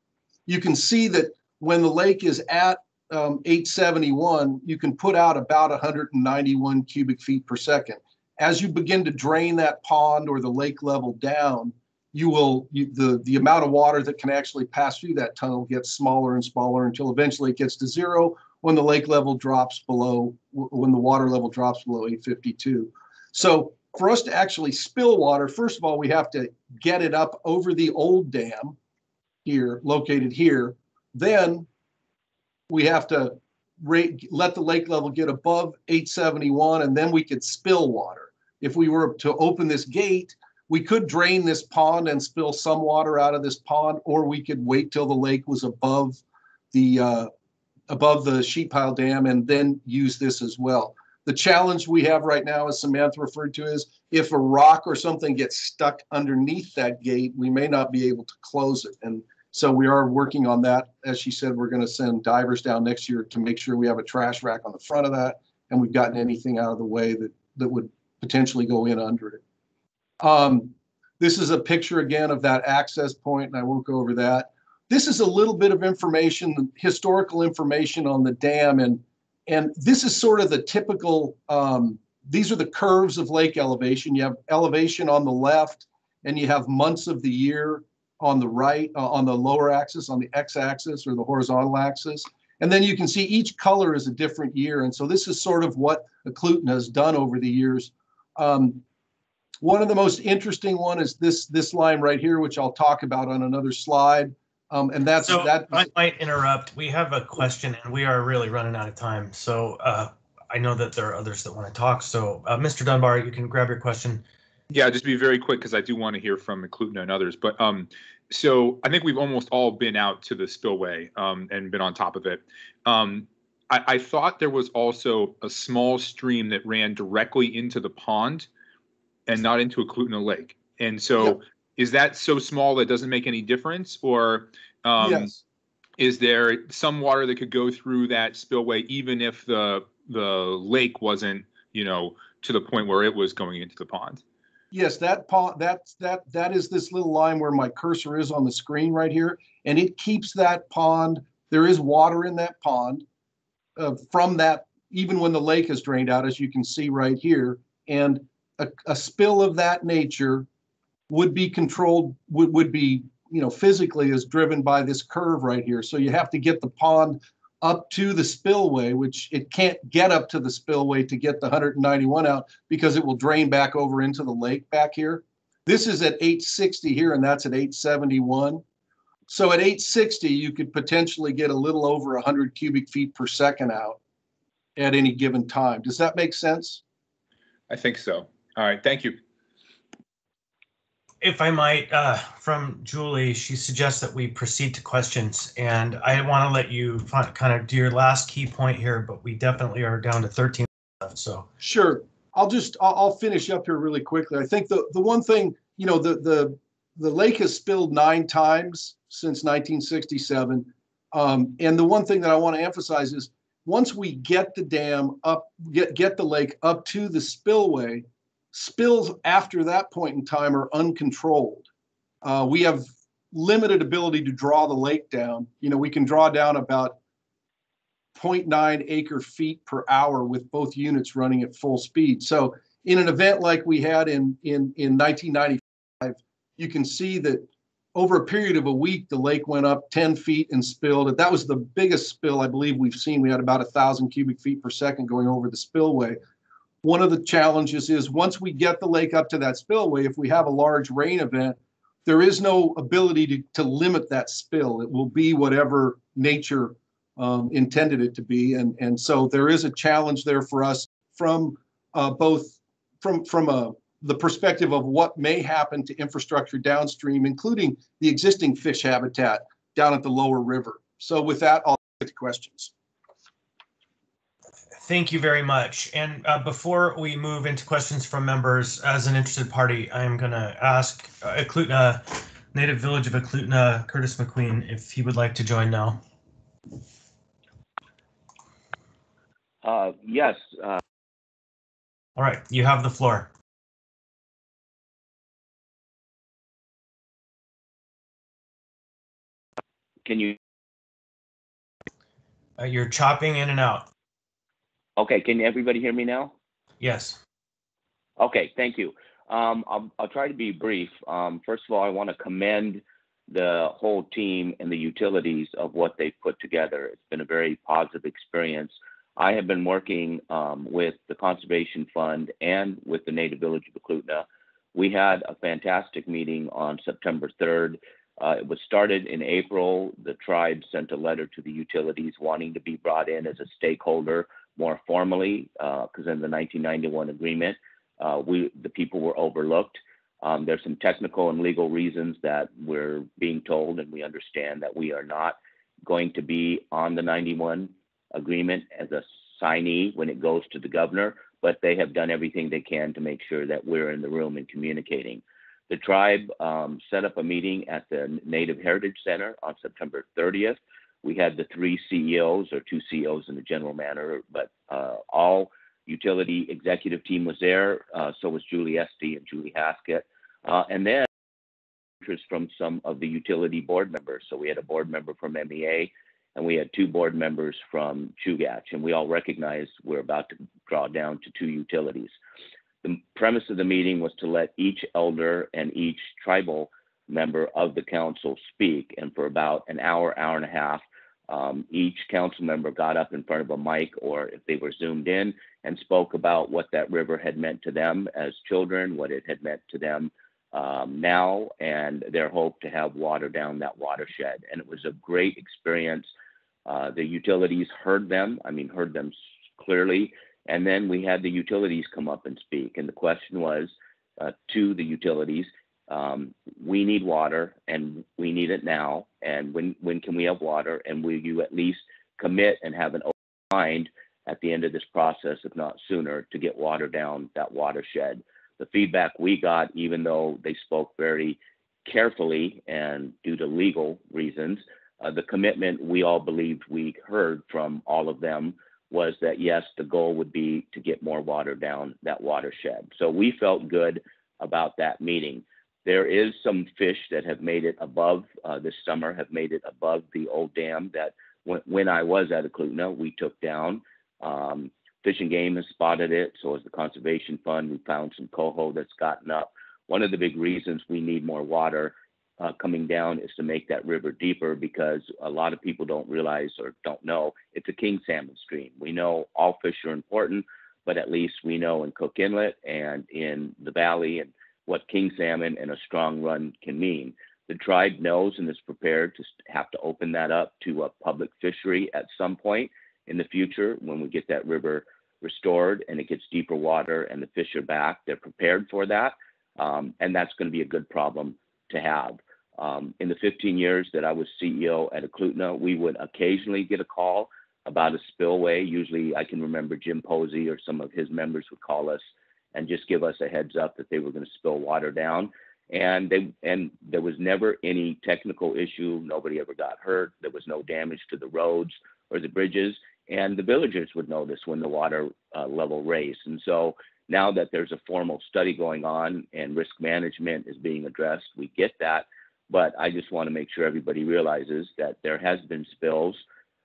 You can see that when the lake is at um, 871, you can put out about 191 cubic feet per second. As you begin to drain that pond or the lake level down, you will you, the the amount of water that can actually pass through that tunnel gets smaller and smaller until eventually it gets to zero when the lake level drops below when the water level drops below 852. So for us to actually spill water, first of all, we have to get it up over the old dam here, located here. Then we have to rate, let the lake level get above 871, and then we could spill water. If we were to open this gate, we could drain this pond and spill some water out of this pond, or we could wait till the lake was above the uh, above the sheet pile dam and then use this as well. The challenge we have right now, as Samantha referred to, is if a rock or something gets stuck underneath that gate, we may not be able to close it. And so we are working on that. As she said, we're going to send divers down next year to make sure we have a trash rack on the front of that and we've gotten anything out of the way that, that would potentially go in under it. Um, this is a picture again of that access point, and I won't go over that. This is a little bit of information, historical information on the dam, and and this is sort of the typical. Um, these are the curves of lake elevation. You have elevation on the left, and you have months of the year on the right, uh, on the lower axis, on the x-axis or the horizontal axis. And then you can see each color is a different year. And so this is sort of what Eklutna has done over the years. Um, one of the most interesting one is this this line right here, which I'll talk about on another slide. Um, and that's So that. I might interrupt. We have a question and we are really running out of time. So uh, I know that there are others that want to talk. So uh, Mr. Dunbar, you can grab your question. Yeah, just be very quick because I do want to hear from Eklutna and others. But um, so I think we've almost all been out to the spillway um, and been on top of it. Um, I, I thought there was also a small stream that ran directly into the pond and not into Eklutna Lake. And so Yep. is that so small that it doesn't make any difference? Or um, Yes. is there some water that could go through that spillway even if the, the lake wasn't, you know, to the point where it was going into the pond? Yes, that pond, that, that, that is this little line where my cursor is on the screen right here. And it keeps that pond, there is water in that pond uh, from that, even when the lake is drained out, as you can see right here. And a, a spill of that nature would be controlled, would, would be, you know, physically is driven by this curve right here. So you have to get the pond up to the spillway, which it can't get up to the spillway to get the 191 out because it will drain back over into the lake back here. This is at 860 here and that's at 871. So at 860, you could potentially get a little over 100 cubic feet per second out at any given time. Does that make sense? I think so. All right, thank you. If I might, uh, from Julie, she suggests that we proceed to questions. And I want to let you kind of do your last key point here, but we definitely are down to 13 left, so. Sure. I'll just, I'll, I'll finish up here really quickly. I think the, the one thing, you know, the, the, the lake has spilled nine times since 1967. Um, and the one thing that I want to emphasize is once we get the dam up, get, get the lake up to the spillway, spills after that point in time are uncontrolled. Uh, we have limited ability to draw the lake down. You know, we can draw down about 0.9 acre feet per hour with both units running at full speed. So in an event like we had in, in, in 1995, you can see that over a period of a week, the lake went up 10 feet and spilled. That was the biggest spill I believe we've seen. We had about a thousand cubic feet per second going over the spillway. One of the challenges is once we get the lake up to that spillway, if we have a large rain event, there is no ability to, to limit that spill. It will be whatever nature um, intended it to be. And, and so there is a challenge there for us from uh, both from, from a, the perspective of what may happen to infrastructure downstream, including the existing fish habitat down at the lower river. So with that, I'll get to questions. Thank you very much. And uh, before we move into questions from members, as an interested party, I'm going to ask uh, Eklutna, native village of Eklutna, Curtis McQueen, if he would like to join now. Uh, yes, uh, All right, you have the floor. can you, Uh, you're chopping in and out. Okay, can everybody hear me now? Yes. Okay, thank you. Um, I'll, I'll try to be brief. Um, first of all, I want to commend the whole team and the utilities of what they've put together. It's been a very positive experience. I have been working um, with the Conservation Fund and with the Native Village of Eklutna. We had a fantastic meeting on September 3rd. Uh, it was started in April. The tribe sent a letter to the utilities wanting to be brought in as a stakeholder more formally, because in the 1991 agreement, uh, we the people were overlooked. Um, there's some technical and legal reasons that we're being told, and we understand that we are not going to be on the 91 agreement as a signee when it goes to the governor, but they have done everything they can to make sure that we're in the room and communicating. The tribe um, set up a meeting at the Native Heritage Center on September 30th. We had the three CEOs or two CEOs in the general manner, but uh, all utility executive team was there. Uh, so was Julie Esty and Julie Hasquet. Uh, and then interest from some of the utility board members. So we had a board member from MEA and we had two board members from Chugach, and we all recognized we're about to draw down to two utilities. The premise of the meeting was to let each elder and each tribal member of the council speak, and for about an hour, hour and a half, um, each council member got up in front of a mic, or if they were zoomed in, and spoke about what that river had meant to them as children, what it had meant to them um, now, and their hope to have water down that watershed. And it was a great experience. Uh, the utilities heard them, I mean, heard them clearly. And then we had the utilities come up and speak. And the question was uh, to the utilities, um, we need water and we need it now. And when, when can we have water? And will you at least commit and have an open mind at the end of this process, if not sooner, to get water down that watershed. The feedback we got, even though they spoke very carefully and due to legal reasons, uh, the commitment we all believed we heard from all of them was that yes, the goal would be to get more water down that watershed. So we felt good about that meeting. There is some fish that have made it above uh, this summer, have made it above the old dam that when, when I was at Eklutna, we took down. Um, Fish and Game has spotted it, so has the Conservation Fund. We found some coho that's gotten up. One of the big reasons we need more water uh, coming down is to make that river deeper because a lot of people don't realize or don't know it's a king salmon stream. We know all fish are important, but at least we know in Cook Inlet and in the valley and what king salmon and a strong run can mean. The tribe knows and is prepared to have to open that up to a public fishery at some point in the future when we get that river restored and it gets deeper water and the fish are back. They're prepared for that. Um, and that's going to be a good problem to have. Um, in the 15 years that I was CEO at Eklutna, we would occasionally get a call about a spillway. Usually I can remember Jim Posey or some of his members would call us and just give us a heads up that they were going to spill water down. And they and there was never any technical issue. Nobody ever got hurt. There was no damage to the roads or the bridges. And the villagers would notice when the water uh, level raised. And so now that there's a formal study going on and risk management is being addressed, we get that. But I just want to make sure everybody realizes that there has been spills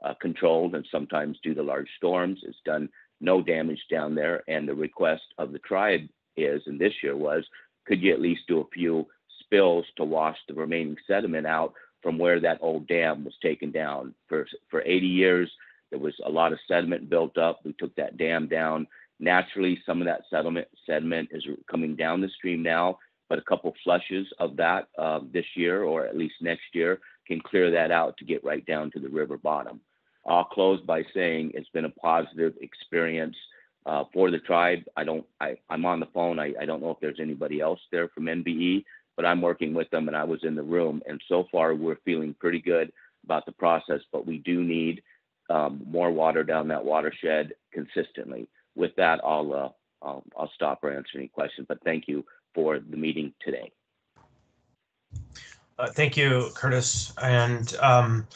uh, controlled and sometimes due to large storms. It's done no damage down there. And the request of the tribe is, and this year was, could you at least do a few spills to wash the remaining sediment out from where that old dam was taken down? For, for 80 years, there was a lot of sediment built up. We took that dam down. Naturally, some of that sediment sediment is coming down the stream now but a couple flushes of that uh, this year or at least next year can clear that out to get right down to the river bottom. I'll close by saying it's been a positive experience uh, for the tribe. I don't, I, I'm on the phone. I, I don't know if there's anybody else there from NVE, but I'm working with them and I was in the room. And so far we're feeling pretty good about the process, but we do need um, more water down that watershed consistently. With that, I'll, uh, I'll, I'll stop or answer any questions, but thank you for the meeting today. Uh, Thank you, Curtis. And um,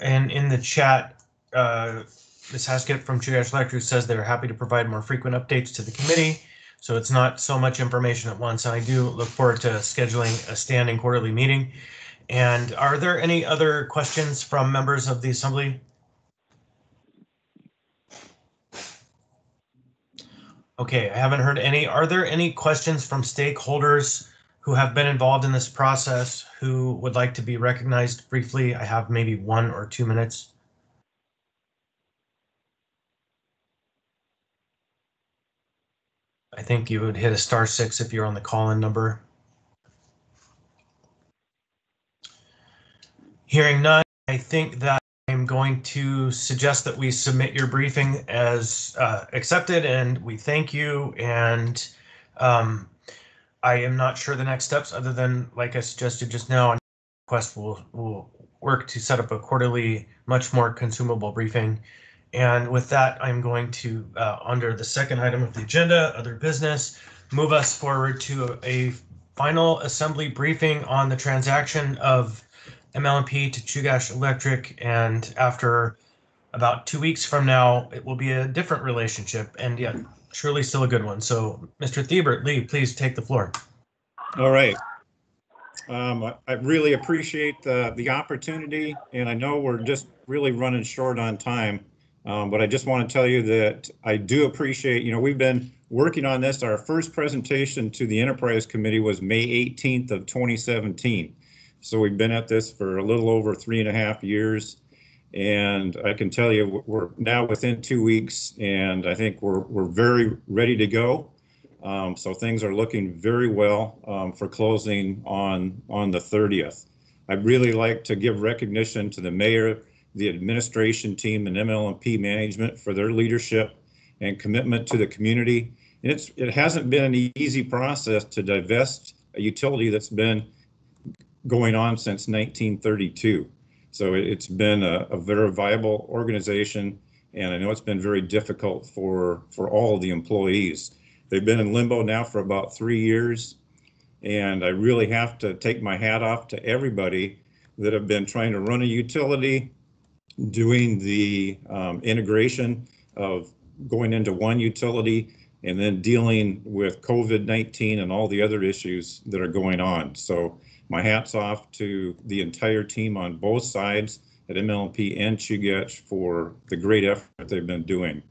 and in the chat, uh, Ms. Hasquet from Chugach Electric says they're happy to provide more frequent updates to the committee. So it's not so much information at once. And I do look forward to scheduling a standing quarterly meeting. And are there any other questions from members of the assembly? Okay, I haven't heard any. Are there any questions from stakeholders who have been involved in this process who would like to be recognized briefly? I have maybe one or two minutes. I think you would hit a star six if you're on the call-in number. Hearing none, I think that I'm going to suggest that we submit your briefing as uh, accepted and we thank you. And um, I am not sure the next steps other than, like I suggested just now, Quest will, will work to set up a quarterly, much more consumable briefing. And with that, I'm going to, uh, under the second item of the agenda, other business, move us forward to a final assembly briefing on the transaction of MLMP to Chugach Electric. And after about two weeks from now, it will be a different relationship and yet surely still a good one. So Mr. Thibert, Lee, please take the floor. All right. Um, I- I really appreciate the, the opportunity and I know we're just really running short on time. Um, but I just want to tell you that I do appreciate, you know, we've been working on this. Our first presentation to the Enterprise Committee was May 18th of 2017. So we've been at this for a little over three and a half years. And I can tell you, we're now within two weeks and I think we're, we're very ready to go. Um, so things are looking very well um, for closing on, on the 30th. I'd really like to give recognition to the mayor, the administration team and MLMP management for their leadership and commitment to the community. And it's, it hasn't been an easy process to divest a utility that's been going on since 1932. So it- it's been a, a very viable organization, and I know it's been very difficult for, for all the employees. They've been in limbo now for about three years, and I really have to take my hat off to everybody that have been trying to run a utility, doing the um, integration of going into one utility and then dealing with COVID-19 and all the other issues that are going on. So my hat's off to the entire team on both sides at MLMP and Chugach for the great effort they've been doing.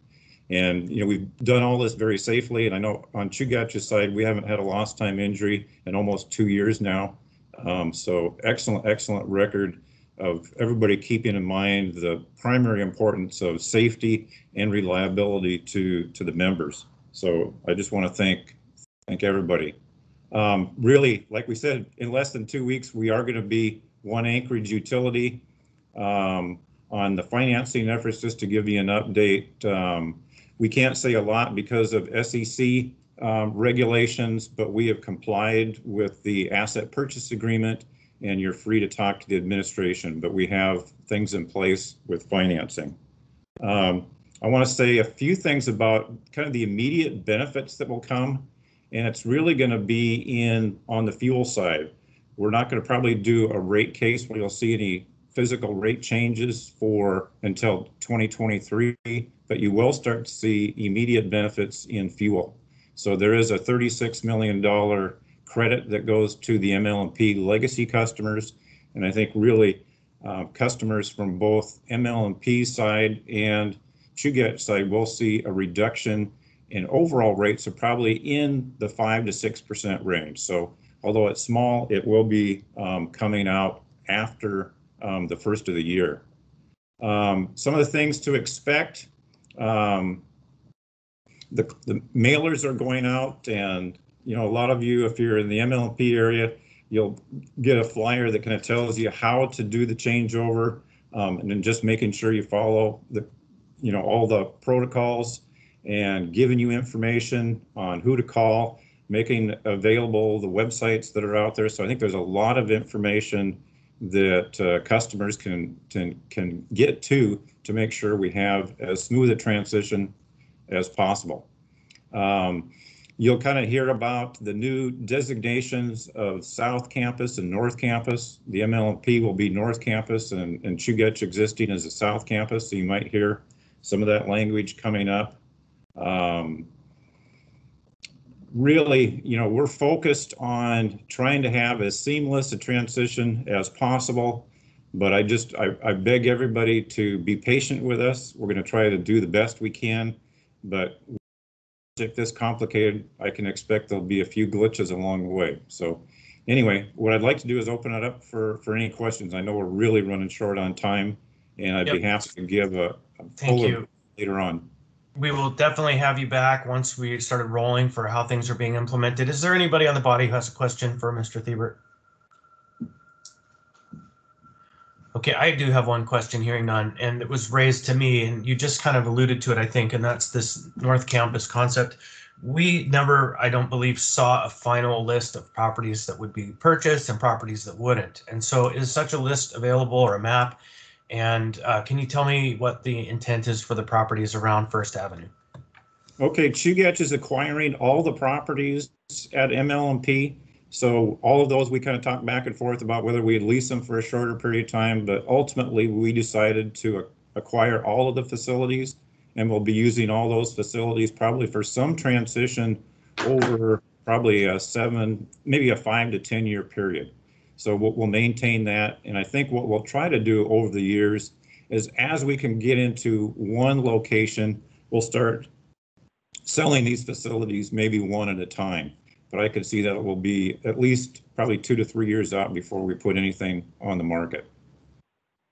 And, you know, we've done all this very safely. And I know on Chugach's side, we haven't had a lost time injury in almost two years now. Um, so excellent, excellent record of everybody keeping in mind the primary importance of safety and reliability to, to the members. So I just want to thank, thank everybody. Um, really, like we said, in less than two weeks, we are going to be one Anchorage utility. Um, on the financing efforts, just to give you an update, um, we can't say a lot because of SEC um, regulations, but we have complied with the asset purchase agreement and you're free to talk to the administration, but we have things in place with financing. Um, I want to say a few things about kind of the immediate benefits that will come, and it's really going to be in on the fuel side. We're not going to probably do a rate case where you'll see any physical rate changes for until 2023, but you will start to see immediate benefits in fuel. So there is a $36 million credit that goes to the MLMP legacy customers. And I think really uh, customers from both MLMP side and Chugach side will see a reduction in overall rates of probably in the five to six percent range. So although it's small, it will be um, coming out after um, the first of the year. Um, some of the things to expect. Um, the, the mailers are going out and you know, a lot of you, if you're in the MLP area, you'll get a flyer that kind of tells you how to do the changeover, um, and then just making sure you follow the, you know, all the protocols and giving you information on who to call, making available the websites that are out there. So I think there's a lot of information that uh, customers can, can can get to to make sure we have as smooth a transition as possible. Um, You'll kind of hear about the new designations of South Campus and North Campus. The MLMP will be North Campus and, and Chugach existing as a South Campus. So you might hear some of that language coming up. Um, really, you know, we're focused on trying to have as seamless a transition as possible. But I just, I, I beg everybody to be patient with us. We're going to try to do the best we can, but project this complicated, I can expect there'll be a few glitches along the way. So anyway, what I'd like to do is open it up for, for any questions. I know we're really running short on time and I'd be happy to give a Thank fuller you. later on. We will definitely have you back once we started rolling for how things are being implemented. Is there anybody on the body who has a question for Mr. Thibert? Okay, I do have one question, hearing none, and it was raised to me, and you just kind of alluded to it, I think, and that's this North Campus concept. We never, I don't believe, saw a final list of properties that would be purchased and properties that wouldn't. And so is such a list available or a map? And uh, can you tell me what the intent is for the properties around First Avenue? Okay, Chugach is acquiring all the properties at MLMP. So all of those, we kind of talked back and forth about whether we'd lease them for a shorter period of time, but ultimately we decided to acquire all of the facilities and we'll be using all those facilities probably for some transition over probably a seven, maybe a five to 10 year period. So we'll, we'll maintain that. And I think what we'll try to do over the years is as we can get into one location, we'll start selling these facilities maybe one at a time. But I could see that it will be at least probably two to three years out before we put anything on the market.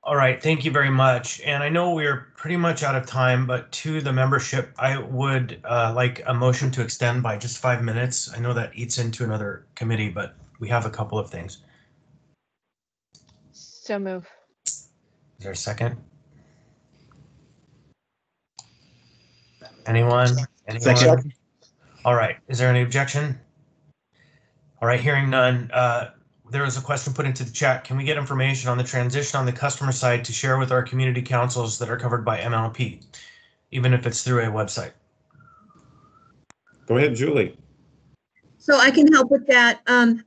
All right, thank you very much. And I know we're pretty much out of time, but to the membership, I would uh, like a motion to extend by just five minutes. I know that eats into another committee, but we have a couple of things. So move. Is there a second? Anyone? Anyone? All right, is there any objection? All right, hearing none, uh, there was a question put into the chat. Can we get information on the transition on the customer side to share with our community councils that are covered by MLP, even if it's through a website? Go ahead, Julie. So I can help with that. Um,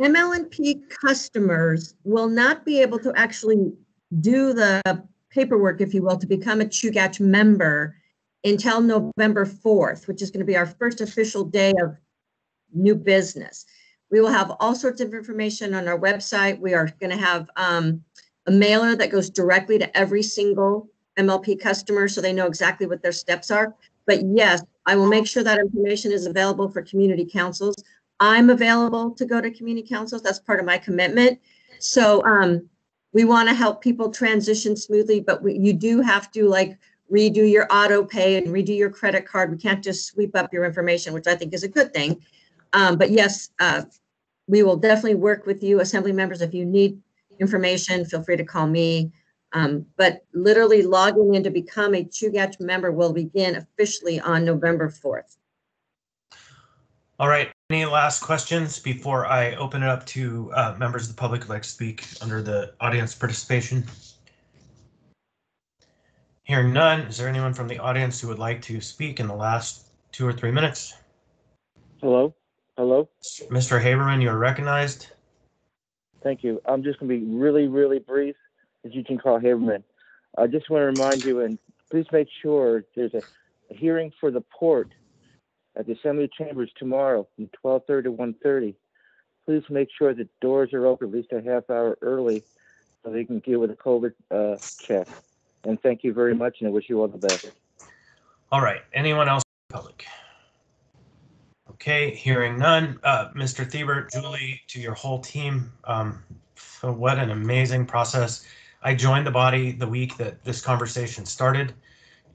MLNP customers will not be able to actually do the paperwork, if you will, to become a Chugach member until November 4th, which is going to be our first official day of new business. We will have all sorts of information on our website. We are going to have um, a mailer that goes directly to every single MLP customer so they know exactly what their steps are. But yes, I will make sure that information is available for community councils. I'm available to go to community councils. That's part of my commitment. So um, we want to help people transition smoothly, but we, you do have to like redo your auto pay and redo your credit card. We can't just sweep up your information, which I think is a good thing. Um, but yes, uh, we will definitely work with you, assembly members. If you need information, feel free to call me. Um, but literally logging in to become a Chugach member will begin officially on November 4th. All right, any last questions before I open it up to uh, members of the public who'd like to speak under the audience participation? Hearing none, is there anyone from the audience who would like to speak in the last two or three minutes? Hello, hello. Mr. Haberman, you are recognized. Thank you. I'm just going to be really, really brief, as you can call Haberman. I just want to remind you, and please make sure there's a, a hearing for the port at the Assembly Chambers tomorrow from 12:30 to 1:30. Please make sure that doors are open at least a half hour early so they can deal with the COVID uh, check. And thank you very much, and I wish you all the best. All right, anyone else in the public? Okay, hearing none. Uh, Mr. Thibert, Julie, to your whole team, um, what an amazing process. I joined the body the week that this conversation started.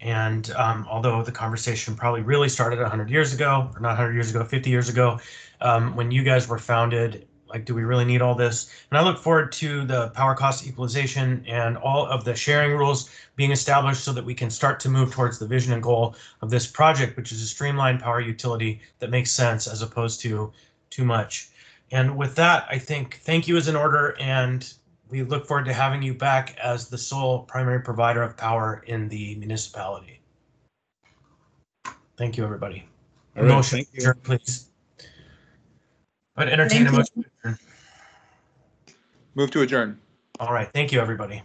And um, although the conversation probably really started 100 years ago, or not 100 years ago, 50 years ago, um, when you guys were founded, like, do we really need all this? And I look forward to the power cost equalization and all of the sharing rules being established so that we can start to move towards the vision and goal of this project, which is a streamlined power utility that makes sense as opposed to too much. And with that, I think thank you is in order, and we look forward to having you back as the sole primary provider of power in the municipality. Thank you, everybody. All right, Motion, thank you. adjourn, please. But entertain a Thank motion. Move to adjourn. All right, thank you, everybody.